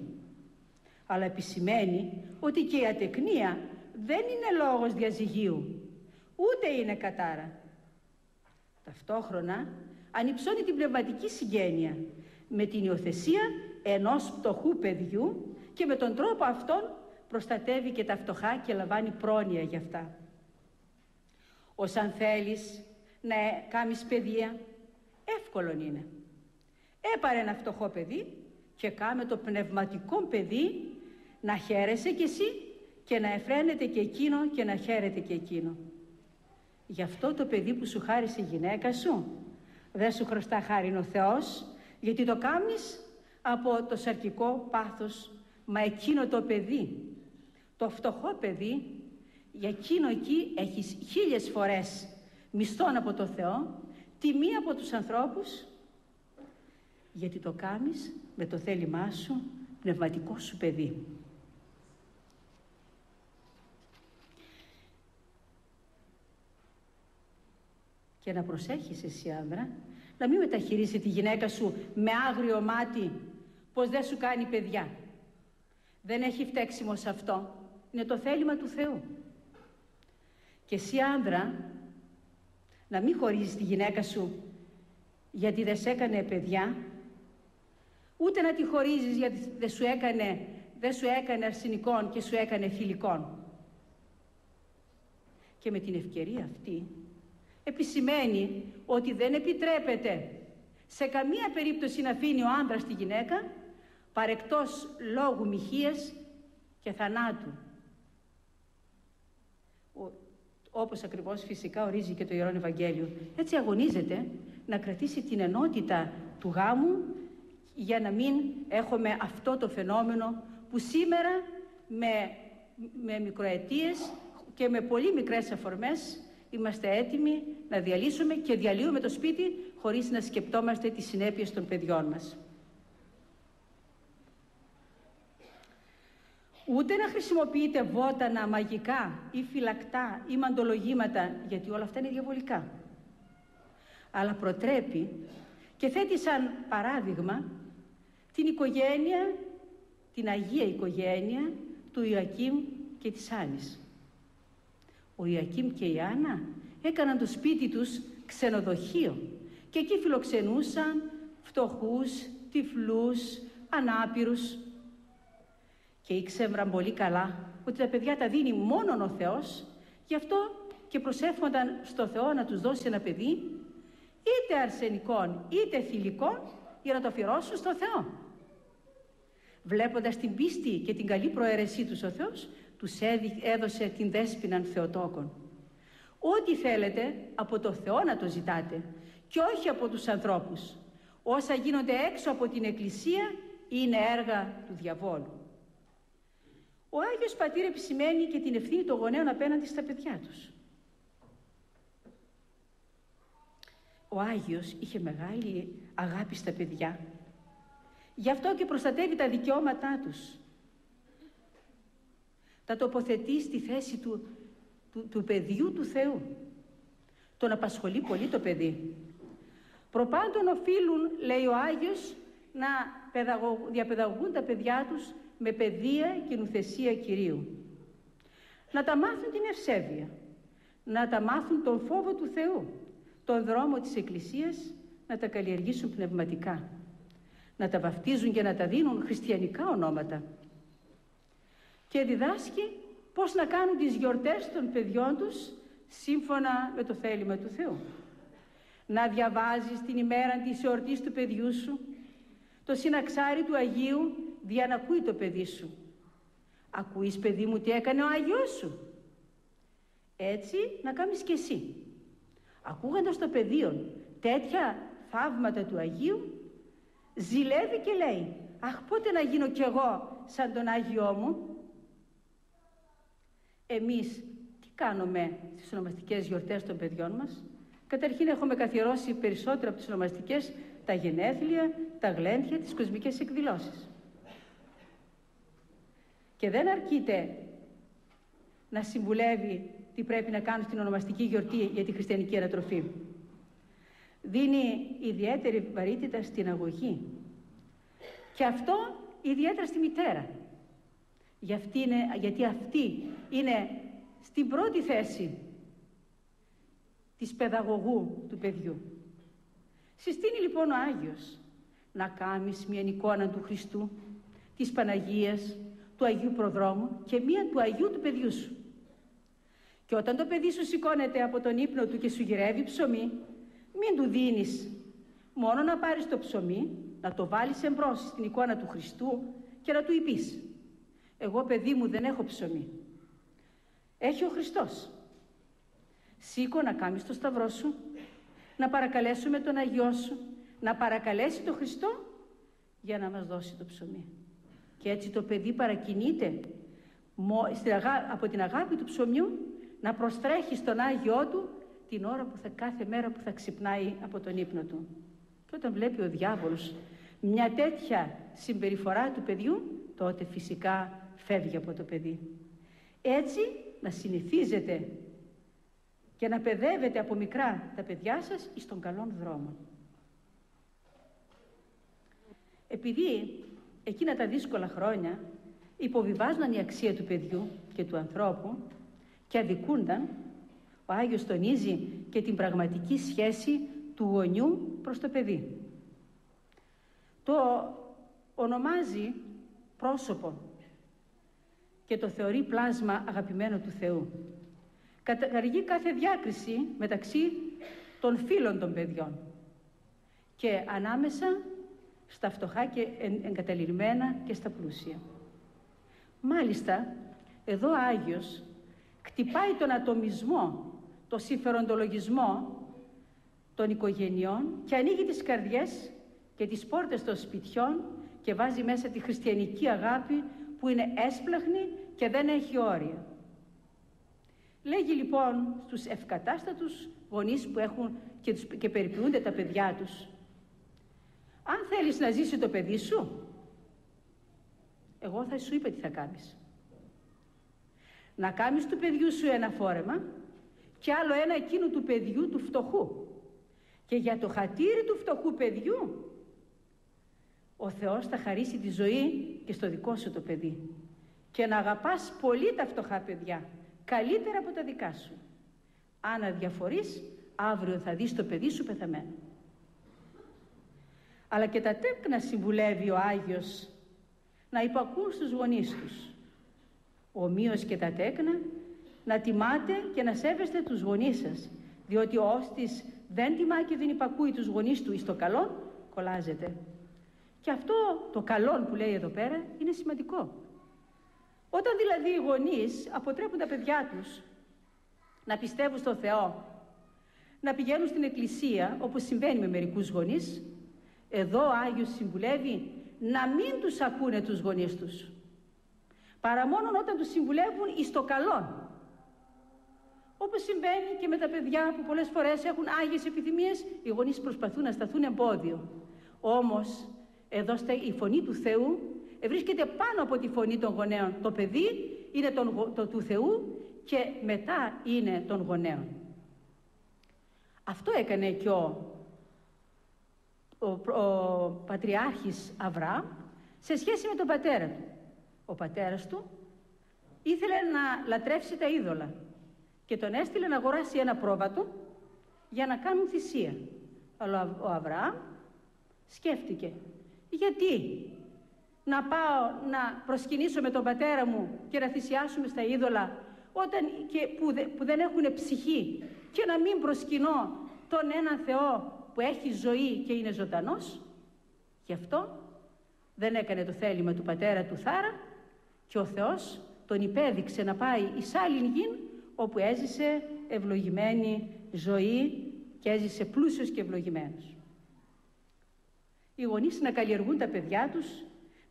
Speaker 1: Αλλά επισημαίνει ότι και η ατεκνία δεν είναι λόγος διαζυγίου, ούτε είναι κατάρα. Ταυτόχρονα ανυψώνει την πνευματική συγγένεια με την υιοθεσία ενός πτωχού παιδιού και με τον τρόπο αυτόν προστατεύει και τα φτωχά και λαμβάνει πρόνοια για αυτά. Ως αν θέλεις να κάνεις παιδεία, εύκολο είναι. Έπαρε ένα φτωχό παιδί και κάμε το πνευματικό παιδί να χαίρεσαι κι εσύ και να εφραίνεται και εκείνο και να χαίρεται και εκείνο. Γι' αυτό το παιδί που σου χάρισε η γυναίκα σου δεν σου χρωστά χάρη ο Θεός γιατί το κάνεις από το σαρκικό πάθος μα εκείνο το παιδί το φτωχό παιδί για εκείνο εκεί έχεις χίλιες φορές μισθόν από το Θεό τιμή από τους ανθρώπους γιατί το κάνεις με το θέλημά σου πνευματικό σου παιδί. Και να προσέχεις εσύ άνδρα να μην μεταχειρίσει τη γυναίκα σου με άγριο μάτι πως δεν σου κάνει παιδιά. Δεν έχει φταίξιμο σε αυτό. Είναι το θέλημα του Θεού. Και εσύ άνδρα να μην χωρίζεις τη γυναίκα σου γιατί δεν σε έκανε παιδιά ούτε να τη χωρίζεις γιατί δεν σου έκανε, δεν σου έκανε αρσενικών και σου έκανε φιλικών. Και με την ευκαιρία αυτή επισημαίνει ότι δεν επιτρέπεται σε καμία περίπτωση να αφήνει ο άνδρας τη γυναίκα παρεκτός λόγου μοιχείας και θανάτου. Ο, όπως ακριβώς φυσικά ορίζει και το Ιερόν Ευαγγέλιο. Έτσι αγωνίζεται να κρατήσει την ενότητα του γάμου για να μην έχουμε αυτό το φαινόμενο που σήμερα με, με μικροαιτίες και με πολύ μικρές αφορμές είμαστε έτοιμοι να διαλύσουμε και διαλύουμε το σπίτι χωρίς να σκεπτόμαστε τις συνέπειες των παιδιών μας. Ούτε να χρησιμοποιείτε βότανα μαγικά ή φυλακτά ή μαντολογήματα, γιατί όλα αυτά είναι διαβολικά. Αλλά προτρέπει και θέτει σαν παράδειγμα την οικογένεια, την Αγία οικογένεια του Ιωακήμ και της Άννης. Ο Ιωακήμ και η Άννα έκαναν το σπίτι τους ξενοδοχείο και εκεί φιλοξενούσαν φτωχούς, τυφλούς, ανάπηρους και ήξεραν πολύ καλά ότι τα παιδιά τα δίνει μόνον ο Θεός γι' αυτό και προσεύχονταν στο Θεό να τους δώσει ένα παιδί είτε αρσενικών είτε θηλυκών για να το αφιερώσουν στο Θεό. Βλέποντας την πίστη και την καλή προαίρεσή τους ο Θεός τους έδωσε την δέσποιναν Θεοτόκον. Ό,τι θέλετε από το Θεό να το ζητάτε και όχι από τους ανθρώπους. Όσα γίνονται έξω από την Εκκλησία είναι έργα του διαβόλου. Ο Άγιος Πατήρ επισημαίνει και την ευθύνη των γονέων απέναντι στα παιδιά τους. Ο Άγιος είχε μεγάλη αγάπη στα παιδιά. Γι' αυτό και προστατεύει τα δικαιώματά τους. Τα τοποθετεί στη θέση του, του, του παιδιού του Θεού. Τον απασχολεί πολύ το παιδί. Προπάντων οφείλουν, λέει ο Άγιος, να διαπαιδαγωγούν τα παιδιά τους με παιδεία και νουθεσία Κυρίου. Να τα μάθουν την ευσέβεια, να τα μάθουν τον φόβο του Θεού, τον δρόμο της Εκκλησίας, να τα καλλιεργήσουν πνευματικά, να τα βαφτίζουν και να τα δίνουν χριστιανικά ονόματα. Και διδάσκει πώς να κάνουν τις γιορτές των παιδιών τους σύμφωνα με το θέλημα του Θεού. Να διαβάζεις την ημέρα της εορτής του παιδιού σου, Το συναξάρι του Αγίου διανακούει το παιδί σου. Ακούεις παιδί μου τι έκανε ο Άγιος σου. Έτσι να κάνεις και εσύ. Ακούγοντας το πεδίο τέτοια θαύματα του Αγίου, ζηλεύει και λέει «Αχ, πότε να γίνω κι εγώ σαν τον Άγιό μου». Εμείς τι κάνουμε στις ονομαστικές γιορτές των παιδιών μας; Καταρχήν έχουμε καθιερώσει περισσότερο από τις ονομαστικές τα γενέθλια, τα γλέντια, τις κοσμικές εκδηλώσεις. Και δεν αρκείται να συμβουλεύει τι πρέπει να κάνουν στην ονομαστική γιορτή για τη χριστιανική ανατροφή. Δίνει ιδιαίτερη βαρύτητα στην αγωγή. Και αυτό ιδιαίτερα στη μητέρα. Γιατί αυτή είναι στην πρώτη θέση της παιδαγωγού του παιδιού. Συστήνει λοιπόν ο Άγιος να κάνεις μια εικόνα του Χριστού, της Παναγίας, του Αγίου Προδρόμου και μία του Αγίου του παιδιού σου. Και όταν το παιδί σου σηκώνεται από τον ύπνο του και σου γυρεύει ψωμί, μην του δίνεις μόνο να πάρεις το ψωμί, να το βάλεις εμπρός στην εικόνα του Χριστού και να του υπείς. Εγώ παιδί μου δεν έχω ψωμί. Έχει ο Χριστός. Σήκω να κάνεις το σταυρό σου, να παρακαλέσουμε τον Αγιό σου, να παρακαλέσει τον Χριστό για να μας δώσει το ψωμί. Και έτσι το παιδί παρακινείται από την αγάπη του ψωμιού να προστρέχει στον Άγιό του την ώρα που θα, κάθε μέρα που θα ξυπνάει από τον ύπνο του. Και όταν βλέπει ο διάβολος μια τέτοια συμπεριφορά του παιδιού, τότε φυσικά φεύγει από το παιδί. Έτσι να συνηθίζετε και να παιδεύετε από μικρά τα παιδιά σας εις των καλών δρόμων. Επειδή εκείνα τα δύσκολα χρόνια υποβιβάζονταν η αξία του παιδιού και του ανθρώπου και αδικούνταν, ο Άγιος τονίζει και την πραγματική σχέση του γονιού προς το παιδί. Το ονομάζει πρόσωπο και το θεωρεί πλάσμα αγαπημένο του Θεού. Καταργεί κάθε διάκριση μεταξύ των φίλων των παιδιών και ανάμεσα στα φτωχά και εγκαταλειμμένα και στα πλούσια. Μάλιστα, εδώ ο Άγιος χτυπάει τον ατομισμό, το συμφεροντολογισμό των οικογενειών και ανοίγει τις καρδιές και τις πόρτες των σπιτιών και βάζει μέσα τη χριστιανική αγάπη που είναι έσπλαχνη και δεν έχει όρια. Λέγει λοιπόν στους ευκατάστατους γονείς που έχουν και, τους, και περιποιούνται τα παιδιά τους αν θέλεις να ζήσει το παιδί σου εγώ θα σου είπε τι θα κάνεις να κάνεις του παιδιού σου ένα φόρεμα και άλλο ένα εκείνου του παιδιού του φτωχού. Και για το χατήρι του φτωχού παιδιού ο Θεός θα χαρίσει τη ζωή και στο δικό σου το παιδί. Και να αγαπάς πολύ τα φτωχά παιδιά, καλύτερα από τα δικά σου. Αν αδιαφορείς, αύριο θα δεις το παιδί σου πεθαμένο. Αλλά και τα τέκνα συμβουλεύει ο Άγιος να υπακούν στους γονείς τους ομοίως και τα τέκνα, να τιμάτε και να σέβεστε τους γονείς σας, διότι ο όστης δεν τιμά και δεν υπακούει τους γονείς του εις το καλό, κολλάζεται. Και αυτό το καλό που λέει εδώ πέρα είναι σημαντικό. Όταν δηλαδή οι γονείς αποτρέπουν τα παιδιά τους να πιστεύουν στο Θεό, να πηγαίνουν στην εκκλησία, όπως συμβαίνει με μερικούς γονείς, εδώ ο Άγιος συμβουλεύει να μην τους ακούνε τους γονείς τους παρά μόνο όταν τους συμβουλεύουν εις το καλό. Όπως συμβαίνει και με τα παιδιά που πολλές φορές έχουν άγιες επιθυμίες, οι γονείς προσπαθούν να σταθούν εμπόδιο. Όμως, εδώ η φωνή του Θεού βρίσκεται πάνω από τη φωνή των γονέων. Το παιδί είναι τον, το, του Θεού και μετά είναι των γονέων. Αυτό έκανε και ο, ο, ο Πατριάρχης Αβραάμ σε σχέση με τον πατέρα του. Ο πατέρας του ήθελε να λατρεύσει τα είδωλα και τον έστειλε να αγοράσει ένα πρόβατο για να κάνουν θυσία. Αλλά ο Αβραάμ σκέφτηκε γιατί; Να πάω να προσκυνήσω με τον πατέρα μου και να θυσιάσουμε στα είδωλα όταν και που, που δεν έχουν ψυχή και να μην προσκυνώ τον ένα Θεό που έχει ζωή και είναι ζωντανός; Γι' αυτό Δεν έκανε το θέλημα του πατέρα του Θάρα και ο Θεός τον υπέδειξε να πάει εις άλλην γην όπου έζησε ευλογημένη ζωή και έζησε πλούσιος και ευλογημένος. Οι γονείς να καλλιεργούν τα παιδιά τους,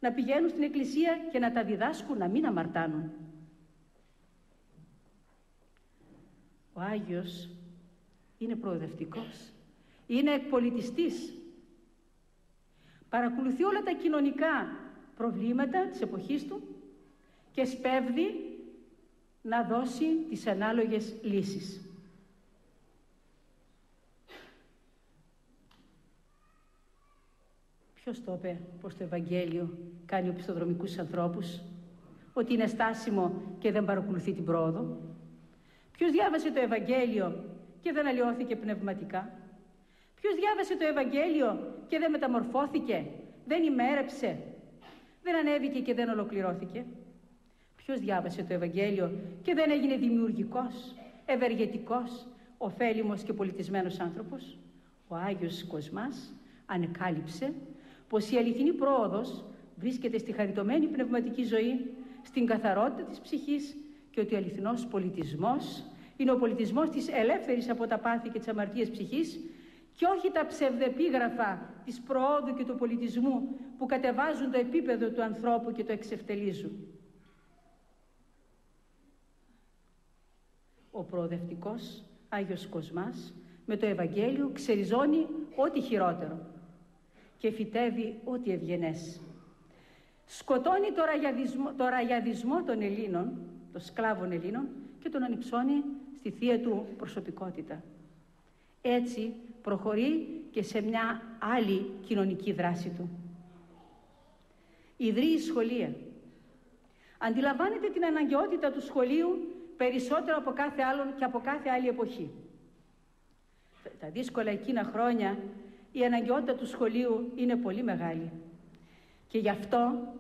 Speaker 1: να πηγαίνουν στην εκκλησία και να τα διδάσκουν να μην αμαρτάνουν. Ο Άγιος είναι προοδευτικός, είναι εκπολιτιστής. Παρακολουθεί όλα τα κοινωνικά προβλήματα της εποχής του και σπέβδει να δώσει τις ανάλογες λύσεις. Ποιος το είπε πως το Ευαγγέλιο κάνει οπισθοδρομικούς ανθρώπους, ότι είναι στάσιμο και δεν παρακολουθεί την πρόοδο; Ποιος διάβασε το Ευαγγέλιο και δεν αλλοιώθηκε πνευματικά; Ποιος διάβασε το Ευαγγέλιο και δεν μεταμορφώθηκε, δεν ημέρεψε, δεν ανέβηκε και δεν ολοκληρώθηκε; Ποιος διάβασε το Ευαγγέλιο και δεν έγινε δημιουργικός, ευεργετικός, ωφέλιμος και πολιτισμένος άνθρωπος; Ο Άγιος Κοσμάς ανεκάλυψε πως η αληθινή πρόοδος βρίσκεται στη χαριτωμένη πνευματική ζωή, στην καθαρότητα της ψυχής και ότι ο αληθινός πολιτισμός είναι ο πολιτισμός της ελεύθερης από τα πάθη και τις αμαρτίες ψυχής και όχι τα ψευδεπίγραφα της προόδου και του πολιτισμού που κατεβάζουν το επίπεδο του ανθρώπου και το εξευτελίζουν. Ο προοδευτικός Άγιος Κοσμάς με το Ευαγγέλιο ξεριζώνει ό,τι χειρότερο και φυτεύει ό,τι ευγενές. Σκοτώνει το ραγιαδισμό, το ραγιαδισμό των Ελλήνων, των σκλάβων Ελλήνων και τον ανυψώνει στη θεία του προσωπικότητα. Έτσι προχωρεί και σε μια άλλη κοινωνική δράση του. Ιδρύει σχολεία. Αντιλαμβάνεται την αναγκαιότητα του σχολείου περισσότερο από κάθε άλλον και από κάθε άλλη εποχή. Τα δύσκολα εκείνα χρόνια η αναγκαιότητα του σχολείου είναι πολύ μεγάλη. Και γι' αυτό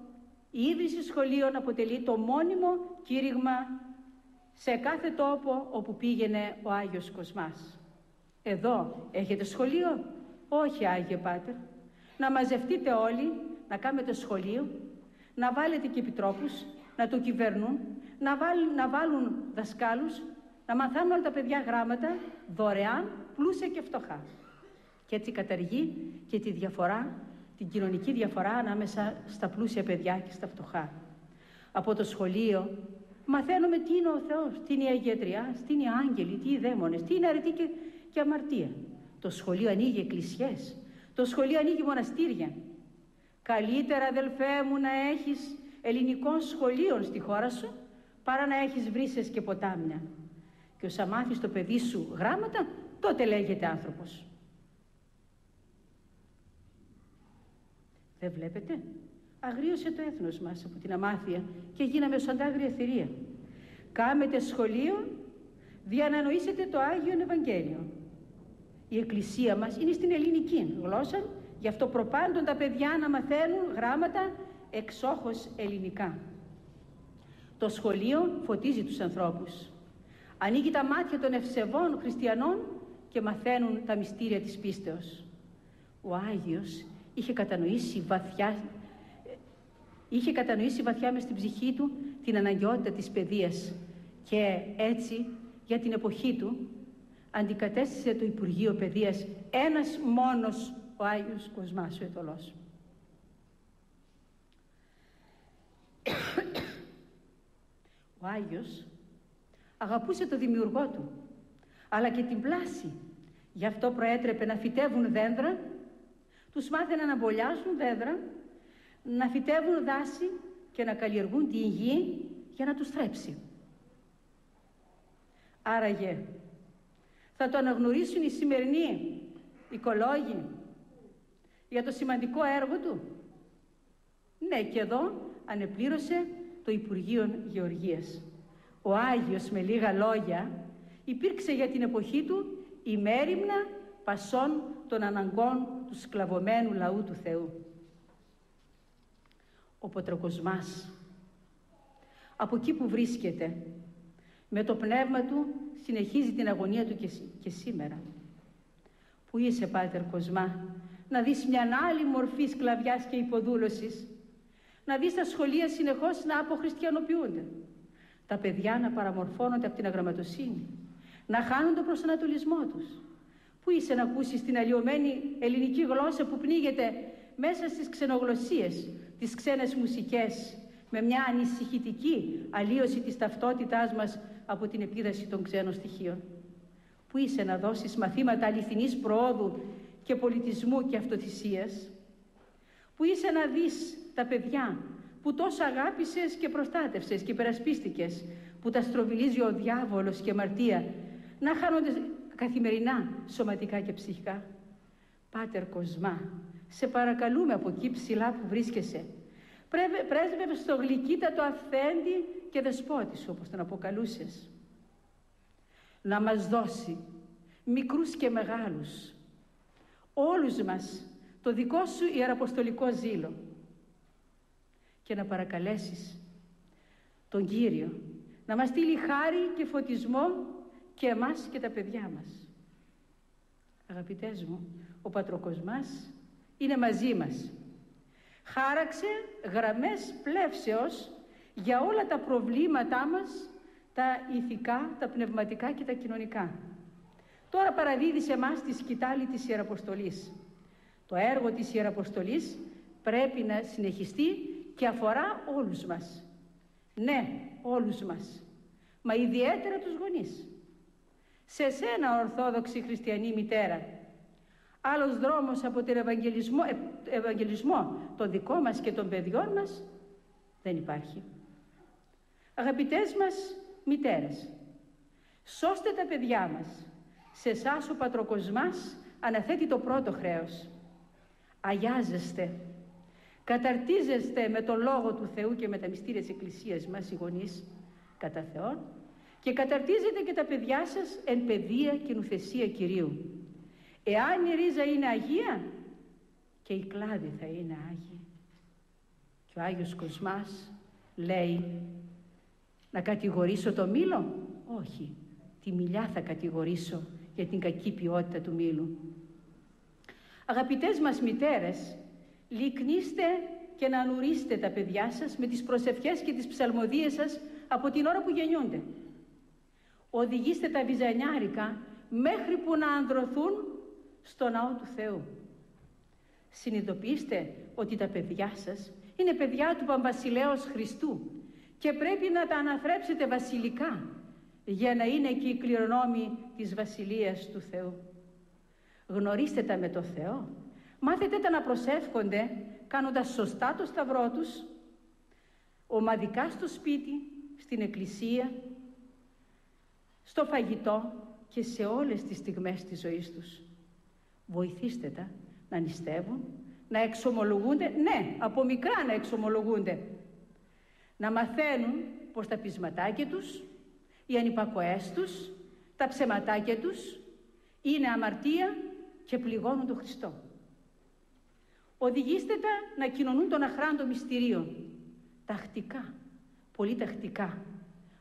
Speaker 1: η ίδρυση σχολείων αποτελεί το μόνιμο κήρυγμα σε κάθε τόπο όπου πήγαινε ο Άγιος Κοσμάς. Εδώ έχετε σχολείο; Όχι Άγιε Πάτερ. Να μαζευτείτε όλοι, να κάνετε σχολείο, να βάλετε και επιτρόπους, να το κυβερνούν, να βάλουν, να βάλουν δασκάλους, να μαθαίνουν όλα τα παιδιά γράμματα, δωρεάν, πλούσια και φτωχά. Και έτσι καταργεί και τη διαφορά, την κοινωνική διαφορά ανάμεσα στα πλούσια παιδιά και στα φτωχά. Από το σχολείο μαθαίνουμε τι είναι ο Θεός, τι είναι η Αγιατριά, τι είναι οι άγγελοι, τι είναι οι δαίμονες, τι είναι αρετή και, και αμαρτία. Το σχολείο ανοίγει εκκλησιές, το σχολείο ανοίγει μοναστήρια. Καλύτερα αδελφέ μου να έχεις ελληνικών σχολείων στη χώρα σου παρά να έχεις βρύσες και ποτάμια. Και όσα μάθεις το παιδί σου γράμματα, τότε λέγεται άνθρωπος. Δεν βλέπετε; Αγρίωσε το έθνος μας από την αμάθεια και γίναμε ως αντάγρια θηρία. Κάμετε σχολείο, διανανοήσετε το Άγιο Ευαγγέλιο. Η Εκκλησία μας είναι στην ελληνική γλώσσα, γι' αυτό προπάντων τα παιδιά να μαθαίνουν γράμματα εξόχως ελληνικά. Το σχολείο φωτίζει τους ανθρώπους. Ανοίγει τα μάτια των ευσεβών χριστιανών και μαθαίνουν τα μυστήρια της πίστεως. Ο Άγιος είχε κατανοήσει βαθιά, είχε κατανοήσει βαθιά μες στην ψυχή του την αναγκαιότητα της παιδείας και έτσι για την εποχή του αντικατέστησε το Υπουργείο Παιδείας ένας μόνος ο Άγιος Κοσμάς ο Ετωλός. Ο Άγιος αγαπούσε το δημιουργό του, αλλά και την πλάση. Γι' αυτό προέτρεπε να φυτεύουν δέντρα, τους μάθαινε να μπολιάζουν δέντρα, να φυτεύουν δάση και να καλλιεργούν την γη για να τους θρέψει. Άραγε, θα το αναγνωρίσουν οι σημερινοί οικολόγοι για το σημαντικό έργο του. Ναι, και εδώ ανεπλήρωσε το Υπουργείο Γεωργίας. Ο Άγιος με λίγα λόγια υπήρξε για την εποχή του η μέρημνα πασών των αναγκών του σκλαβωμένου λαού του Θεού. Ο Ποτροκοσμάς από εκεί που βρίσκεται με το πνεύμα του συνεχίζει την αγωνία του και, σήμερα. Πού είσαι Πάτερ Κοσμά να δεις μια άλλη μορφή σκλαβιάς και υποδούλωσης; Να δεις τα σχολεία συνεχώς να αποχριστιανοποιούνται; Τα παιδιά να παραμορφώνονται από την αγραμματοσύνη; Να χάνουν τον προσανατολισμό τους; Πού είσαι να ακούσεις την αλλοιωμένη ελληνική γλώσσα που πνίγεται μέσα στις ξενογλωσσίες, τις ξένες μουσικές, με μια ανησυχητική αλλίωση της ταυτότητάς μας από την επίδραση των ξένων στοιχείων. Πού είσαι να δώσεις μαθήματα αληθινής προόδου και πολιτισμού και αυτοθυσίας. Πού είσαι να δεις τα παιδιά που τόσο αγάπησες και προστάτευσες και περασπίστηκες, που τα στροβιλίζει ο διάβολος και αμαρτία, να χάνονται καθημερινά σωματικά και ψυχικά. Πάτερ Κοσμά, σε παρακαλούμε από εκεί ψηλά που βρίσκεσαι. Πρέσβευε στο γλυκύτατο αφέντη και δεσπότη σου, όπως τον αποκαλούσες. Να μας δώσει, μικρούς και μεγάλους, όλους μας, το δικό σου ιεραποστολικό ζήλο και να παρακαλέσεις τον Κύριο να μας στείλει χάρη και φωτισμό και εμάς και τα παιδιά μας. Αγαπητές μου, ο Πατροκοσμάς είναι μαζί μας. Χάραξε γραμμές πλεύσεως για όλα τα προβλήματά μας, τα ηθικά, τα πνευματικά και τα κοινωνικά. Τώρα παραδίδει σε εμάς τη σκητάλη της Ιεραποστολής. Το έργο της Ιεραποστολής πρέπει να συνεχιστεί και αφορά όλους μας. Ναι, όλους μας. Μα ιδιαίτερα τους γονείς. Σε σένα, Ορθόδοξη Χριστιανή μητέρα, άλλος δρόμος από τον Ευαγγελισμό, ε, Ευαγγελισμό το δικό μας και των παιδιών μας δεν υπάρχει. Αγαπητές μας μητέρες, σώστε τα παιδιά μας. Σε εσάς ο Πατροκοσμάς αναθέτει το πρώτο χρέος. Αγιάζεστε, καταρτίζεστε με το Λόγο του Θεού και με τα μυστήρια της Εκκλησίας μας οι γονείς κατά Θεόν και καταρτίζετε και τα παιδιά σας εν παιδεία και νουθεσία Κυρίου. Εάν η ρίζα είναι Αγία και η κλάδη θα είναι Άγιοι. Και ο Άγιος Κοσμάς λέει να κατηγορήσω το μήλο; Όχι, τη μιλιά θα κατηγορήσω για την κακή ποιότητα του μήλου. Αγαπητές μας μητέρες, λυκνίστε και να ανουρίστε τα παιδιά σας με τις προσευχές και τις ψαλμοδίες σας από την ώρα που γεννιούνται. Οδηγήστε τα βυζανιάρικα μέχρι που να ανδρωθούν στο Ναό του Θεού. Συνειδητοποιήστε ότι τα παιδιά σας είναι παιδιά του Παμβασιλέως Χριστού και πρέπει να τα αναθρέψετε βασιλικά για να είναι εκεί οι κληρονόμοι της Βασιλείας του Θεού. Γνωρίστε τα με το Θεό. Μάθετε τα να προσεύχονται κάνοντας σωστά το σταυρό τους, ομαδικά στο σπίτι, στην εκκλησία, στο φαγητό και σε όλες τις στιγμές της ζωής τους. Βοηθήστε τα να νηστεύουν, να εξομολογούνται, ναι, από μικρά να εξομολογούνται. Να μαθαίνουν πως τα πεισματάκια τους, οι ανυπακοές τους, τα ψεματάκια τους είναι αμαρτία και πληγώνουν τον Χριστό. Οδηγήστε τα να κοινωνούν τον αχράντο μυστηρίων. Τακτικά, πολύ τακτικά.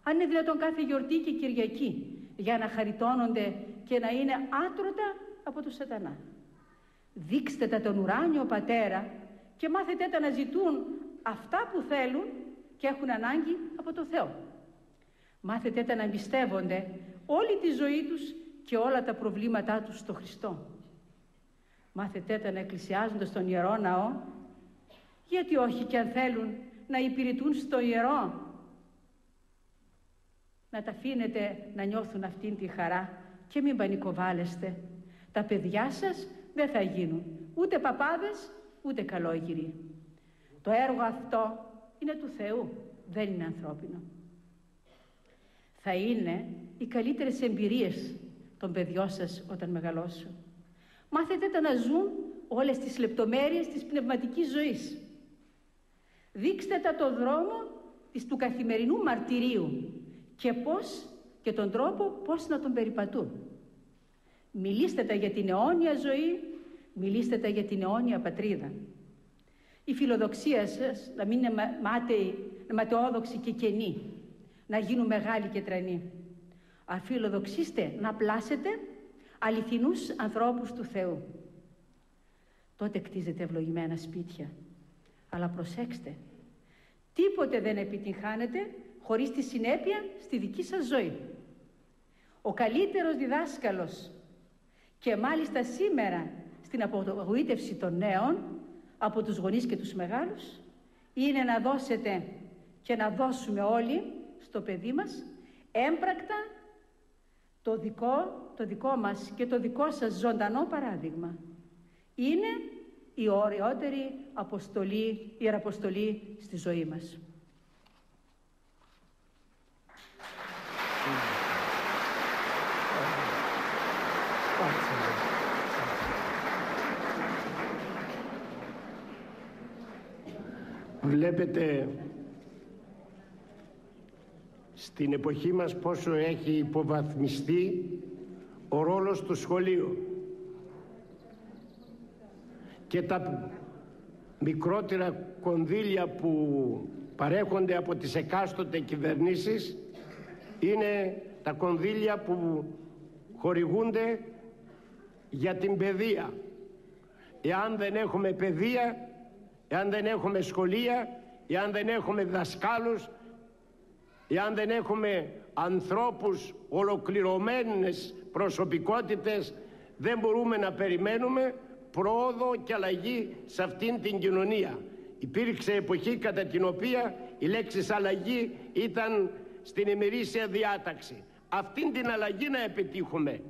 Speaker 1: Αν είναι δυνατόν κάθε γιορτή και Κυριακή, για να χαριτώνονται και να είναι άτρωτα από τον σατανά. Δείξτε τα τον ουράνιο πατέρα και μάθετε τα να ζητούν αυτά που θέλουν και έχουν ανάγκη από το Θεό. Μάθετε τα να εμπιστεύονται όλη τη ζωή τους και όλα τα προβλήματά τους στο Χριστό. Μάθετε τα να εκκλησιάζονται στον Ιερό Ναό, γιατί όχι και αν θέλουν να υπηρετούν στο Ιερό, να τα αφήνετε να νιώθουν αυτήν τη χαρά και μην πανικοβάλλεστε. Τα παιδιά σας δεν θα γίνουν ούτε παπάδες ούτε καλόγυροι. Το έργο αυτό είναι του Θεού, δεν είναι ανθρώπινο. Θα είναι οι καλύτερες εμπειρίες των παιδιών σας όταν μεγαλώσουν. Μάθετε τα να ζουν όλες τις λεπτομέρειες της πνευματικής ζωής. Δείξτε τα το δρόμο της του καθημερινού μαρτυρίου και πώς και τον τρόπο πώς να τον περιπατούν. Μιλήστε τα για την αιώνια ζωή, μιλήστε τα για την αιώνια πατρίδα. Η φιλοδοξία σας να μην είναι μάταιη, ματαιόδοξη και κενή, να γίνουν μεγάλοι και τρανοί. Αφιλοδοξήστε να πλάσετε αληθινούς ανθρώπους του Θεού. Τότε κτίζετε ευλογημένα σπίτια. Αλλά προσέξτε, Τίποτε δεν επιτυγχάνεται χωρίς τη συνέπεια στη δική σας ζωή. Ο καλύτερος διδάσκαλος και μάλιστα σήμερα στην απογοήτευση των νέων από τους γονείς και τους μεγάλους είναι να δώσετε και να δώσουμε όλοι στο παιδί μας έμπρακτα το δικό, το δικό μας και το δικό σας ζωντανό παράδειγμα. Είναι η ωραιότερη αποστολή, η ιεραποστολή στη ζωή μας.
Speaker 2: Βλέπετε στην εποχή μας πόσο έχει υποβαθμιστεί ο ρόλος του σχολείου και τα μικρότερα κονδύλια που παρέχονται από τις εκάστοτε κυβερνήσεις είναι τα κονδύλια που χορηγούνται για την παιδεία. Εάν δεν έχουμε παιδεία, εάν δεν έχουμε σχολεία, εάν δεν έχουμε δασκάλους, εάν δεν έχουμε ανθρώπους ολοκληρωμένες προσωπικότητες, δεν μπορούμε να περιμένουμε πρόοδο και αλλαγή σε αυτήν την κοινωνία. Υπήρξε εποχή κατά την οποία η λέξη αλλαγή ήταν στην ημερήσια διάταξη. Αυτήν την αλλαγή να επιτύχουμε.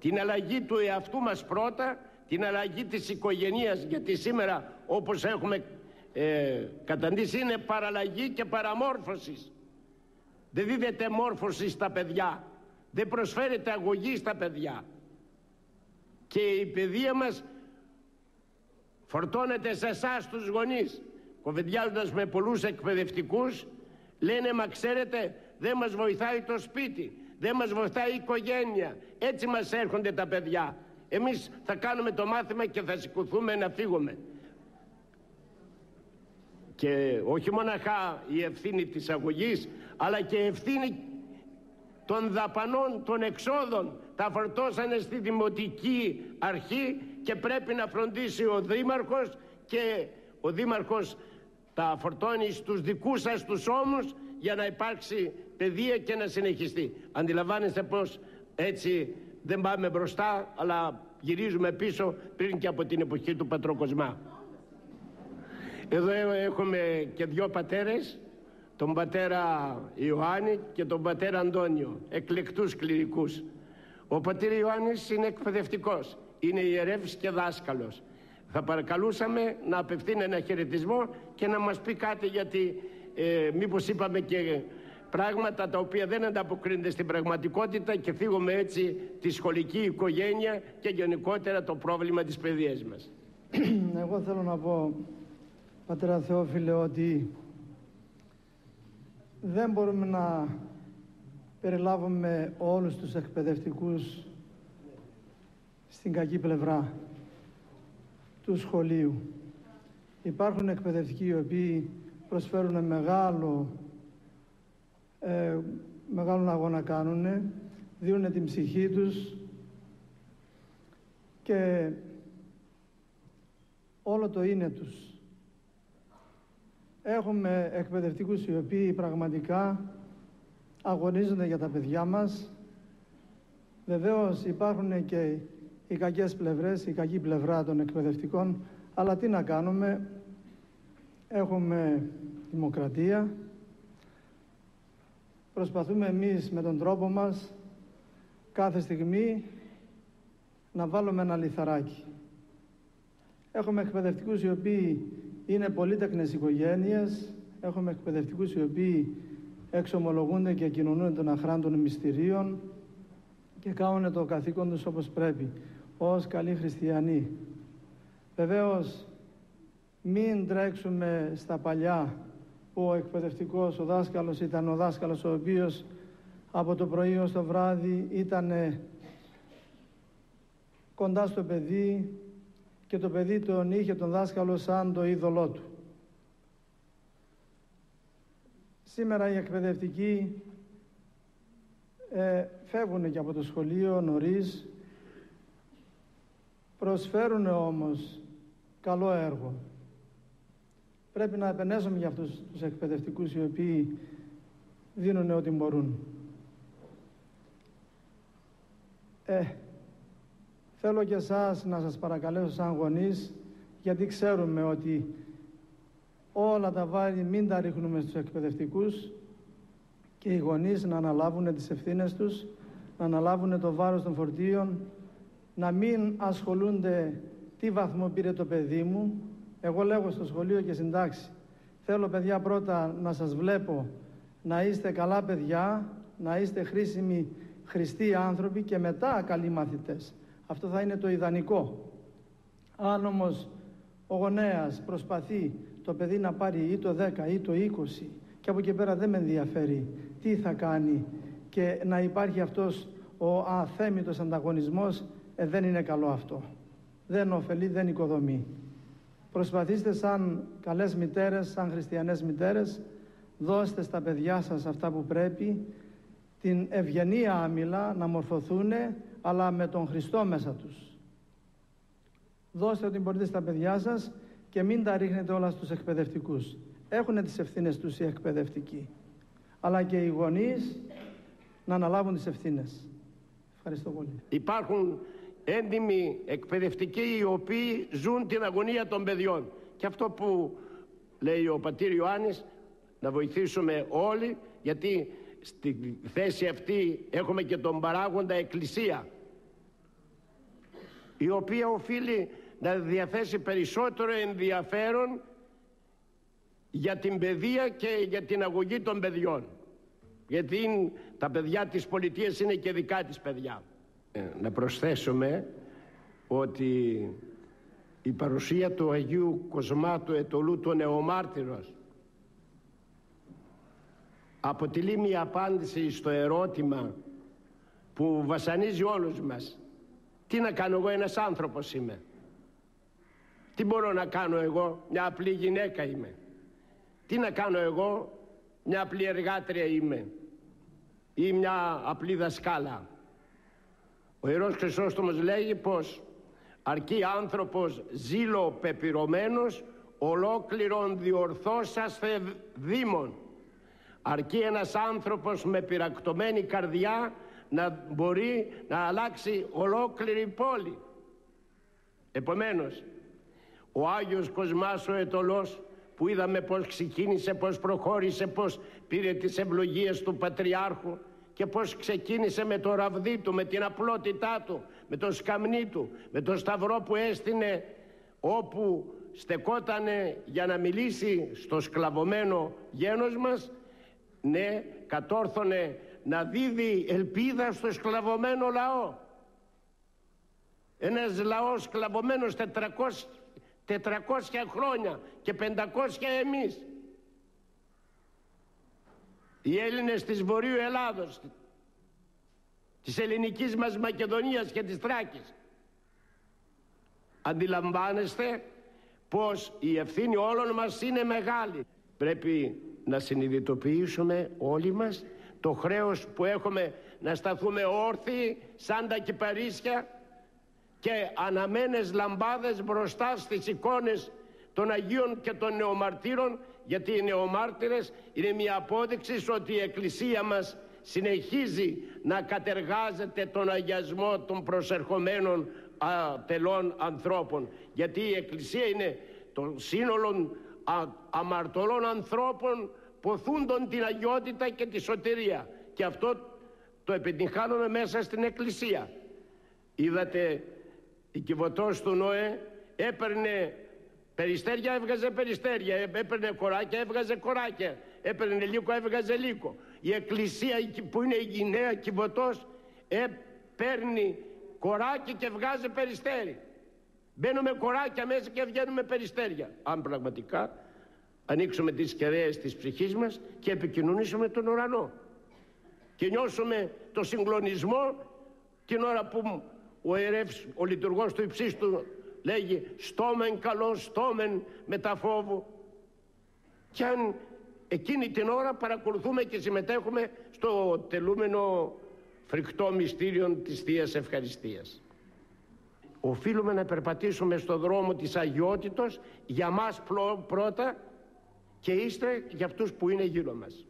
Speaker 2: Την αλλαγή του εαυτού μας πρώτα, την αλλαγή της οικογενείας, γιατί σήμερα όπως έχουμε ε, καταντήσει είναι παραλλαγή και παραμόρφωσης. Δεν δίδεται μόρφωση στα παιδιά, δεν προσφέρεται αγωγή στα παιδιά. Και η παιδεία μας φορτώνεται σε εσάς τους γονείς. Κοβεντιάζοντας με πολλούς εκπαιδευτικούς, λένε μα ξέρετε δεν μας βοηθάει το σπίτι, δεν μας βοηθάει η οικογένεια. Έτσι μας έρχονται τα παιδιά. Εμείς θα κάνουμε το μάθημα και θα σηκωθούμε να φύγουμε. Και όχι μοναχά η ευθύνη της αγωγής, αλλά και ευθύνη των δαπανών, των εξόδων. Τα φορτώσανε στη Δημοτική Αρχή και πρέπει να φροντίσει ο Δήμαρχος και ο Δήμαρχος τα φορτώνεις στους δικούς σας τους ώμους για να υπάρξει παιδεία και να συνεχιστεί. Αντιλαμβάνεστε πως έτσι δεν πάμε μπροστά αλλά γυρίζουμε πίσω πριν και από την εποχή του Πατροκοσμά. Εδώ έχουμε και δυο πατέρες, τον πατέρα Ιωάννη και τον πατέρα Αντώνιο, εκλεκτούς κληρικούς. Ο πατήρ Ιωάννης είναι εκπαιδευτικός, είναι ιερεύς και δάσκαλος. Θα παρακαλούσαμε να απευθύνει ένα χαιρετισμό και να μας πει κάτι γιατί ε, μήπως είπαμε και πράγματα τα οποία δεν ανταποκρίνονται στην πραγματικότητα και φύγουμε έτσι τη σχολική οικογένεια και γενικότερα το πρόβλημα της παιδείας μας.
Speaker 3: Εγώ θέλω να πω, πατέρα Θεόφιλε, ότι δεν μπορούμε να περιλάβουμε όλους τους εκπαιδευτικούς στην κακή πλευρά του σχολείου. Υπάρχουν εκπαιδευτικοί οι οποίοι προσφέρουν μεγάλο, ε, μεγάλο αγώνα κάνουν, δίνουν την ψυχή τους και όλο το είναι τους. Έχουμε εκπαιδευτικούς οι οποίοι πραγματικά αγωνίζονται για τα παιδιά μας. Βεβαίως υπάρχουν και οι κακές πλευρές, η κακή πλευρά των εκπαιδευτικών, αλλά τι να κάνουμε, έχουμε δημοκρατία, προσπαθούμε εμείς με τον τρόπο μας κάθε στιγμή να βάλουμε ένα λιθαράκι. Έχουμε εκπαιδευτικούς οι οποίοι είναι πολύτεκνες οικογένειες, έχουμε εκπαιδευτικούς οι οποίοι εξομολογούνται και κοινωνούν των αχράντων μυστηρίων και κάνουν το καθήκον τους όπως πρέπει ως καλοί χριστιανοί. Βεβαίως, μην τρέξουμε στα παλιά που ο εκπαιδευτικός, ο δάσκαλος ήταν ο δάσκαλος ο οποίος από το πρωί ως το βράδυ ήταν κοντά στο παιδί και το παιδί τον είχε τον δάσκαλο σαν το είδωλό του. Σήμερα οι εκπαιδευτικοί ε, φεύγουν και από το σχολείο νωρίς Προσφέρουν όμως καλό έργο. Πρέπει να επενέσουμε για αυτούς τους εκπαιδευτικούς οι οποίοι δίνουν ό,τι μπορούν. Ε, θέλω και εσάς να σας παρακαλέσω σαν γονείς, γιατί ξέρουμε ότι όλα τα βάρη μην τα ρίχνουμε στους εκπαιδευτικούς και οι γονείς να αναλάβουν τις ευθύνες τους, να αναλάβουν το βάρος των φορτίων, να μην ασχολούνται τι βαθμό πήρε το παιδί μου. Εγώ λέγω στο σχολείο και συντάξει. Θέλω παιδιά πρώτα να σας βλέπω να είστε καλά παιδιά, να είστε χρήσιμοι χρηστοί άνθρωποι και μετά καλοί μαθητές. Αυτό θα είναι το ιδανικό. Αν όμως ο γονέας προσπαθεί το παιδί να πάρει ή το 10 ή το 20 και από εκεί πέρα δεν με ενδιαφέρει τι θα κάνει και να υπάρχει αυτός ο αθέμητος ανταγωνισμός, ε, δεν είναι καλό αυτό. Δεν ωφελεί, δεν οικοδομεί. Προσπαθήστε σαν καλές μητέρες, σαν χριστιανές μητέρες, δώστε στα παιδιά σας αυτά που πρέπει, την ευγενία άμυλα να μορφωθούν, αλλά με τον Χριστό μέσα τους. Δώστε ό,τι μπορείτε στα παιδιά σας και μην τα ρίχνετε όλα στους εκπαιδευτικούς. Έχουν τις ευθύνες τους οι εκπαιδευτικοί. Αλλά και οι γονείς να αναλάβουν τις ευθύνες. Ευχαριστώ πολύ.
Speaker 2: Υπάρχουν έντιμοι εκπαιδευτικοί οι οποίοι ζουν την αγωνία των παιδιών. Και αυτό που λέει ο πατήρ Ιωάννης, να βοηθήσουμε όλοι, γιατί στη θέση αυτή έχουμε και τον παράγοντα εκκλησία, η οποία οφείλει να διαθέσει περισσότερο ενδιαφέρον για την παιδεία και για την αγωγή των παιδιών. Γιατί τα παιδιά της πολιτείας είναι και δικά της παιδιά. Ε, να προσθέσουμε ότι η παρουσία του Αγίου Κοσμάτου Ετωλού του Νεομάρτυρος αποτελεί μια απάντηση στο ερώτημα που βασανίζει όλους μας. Τι να κάνω εγώ ένας άνθρωπος είμαι. Τι μπορώ να κάνω εγώ, μια απλή γυναίκα είμαι. Τι να κάνω εγώ, μια απλή εργάτρια είμαι. Ή μια απλή δασκάλα. Ο Ιερός Χρυσόστομος λέγει πως αρκεί άνθρωπος ζήλο πεπυρωμένος ολόκληρον διορθώσαστε δήμον. Αρκεί ένας άνθρωπος με πυρακτωμένη καρδιά να μπορεί να αλλάξει ολόκληρη πόλη. Επομένως, ο Άγιος Κοσμάς ο Ετωλός που είδαμε πως ξεκίνησε, πως προχώρησε, πως πήρε τις ευλογίες του Πατριάρχου και πως ξεκίνησε με το ραβδί του, με την απλότητά του, με το σκαμνί του, με το σταυρό που έστεινε όπου στεκότανε για να μιλήσει στο σκλαβωμένο γένος μας, ναι, κατόρθωνε να δίδει ελπίδα στο σκλαβωμένο λαό. Ένας λαός σκλαβωμένος 400, 400 χρόνια και 500 εμείς. Οι Έλληνες της Βορείου Ελλάδος, της ελληνικής μας Μακεδονίας και της Τράκης. Αντιλαμβάνεστε πως η ευθύνη όλων μας είναι μεγάλη. Πρέπει να συνειδητοποιήσουμε όλοι μας το χρέος που έχουμε να σταθούμε όρθιοι σαν τα κυπαρίσια και αναμένες λαμπάδες μπροστά στις εικόνες των Αγίων και των νεομαρτύρων γιατί οι νεομάρτυρες είναι μια απόδειξη ότι η Εκκλησία μας συνεχίζει να κατεργάζεται τον αγιασμό των προσερχομένων τελών ανθρώπων. Γιατί η Εκκλησία είναι το σύνολο αμαρτωλών ανθρώπων ποθούντον την αγιότητα και τη σωτηρία. Και αυτό το επιτυγχάνουμε μέσα στην Εκκλησία. Είδατε η κυβωτός του Νόε έπαιρνε περιστέρια έβγαζε περιστέρια έπαιρνε κοράκια έβγαζε κοράκια. Έπαιρνε λύκο έβγαζε λύκο. Η εκκλησία που είναι η γυναία κυβωτός ε, παίρνει κοράκι και βγάζει περιστέρι. Μπαίνουμε κοράκια μέσα και βγαίνουμε περιστέρια. Αν πραγματικά ανοίξουμε τις κεραίες της ψυχής μας και επικοινωνήσουμε τον ουρανό. Και νιώσουμε το συγκλονισμό την ώρα που ο ιερεύς, ο λειτουργός του υψίστου λέγει στόμεν καλό στόμεν μεταφόβου και αν εκείνη την ώρα παρακολουθούμε και συμμετέχουμε στο τελούμενο φρικτό μυστήριο της Θείας Ευχαριστίας. Οφείλουμε να περπατήσουμε στο δρόμο της αγιότητος για μας πρώτα και ύστερα για αυτούς που είναι γύρω μας.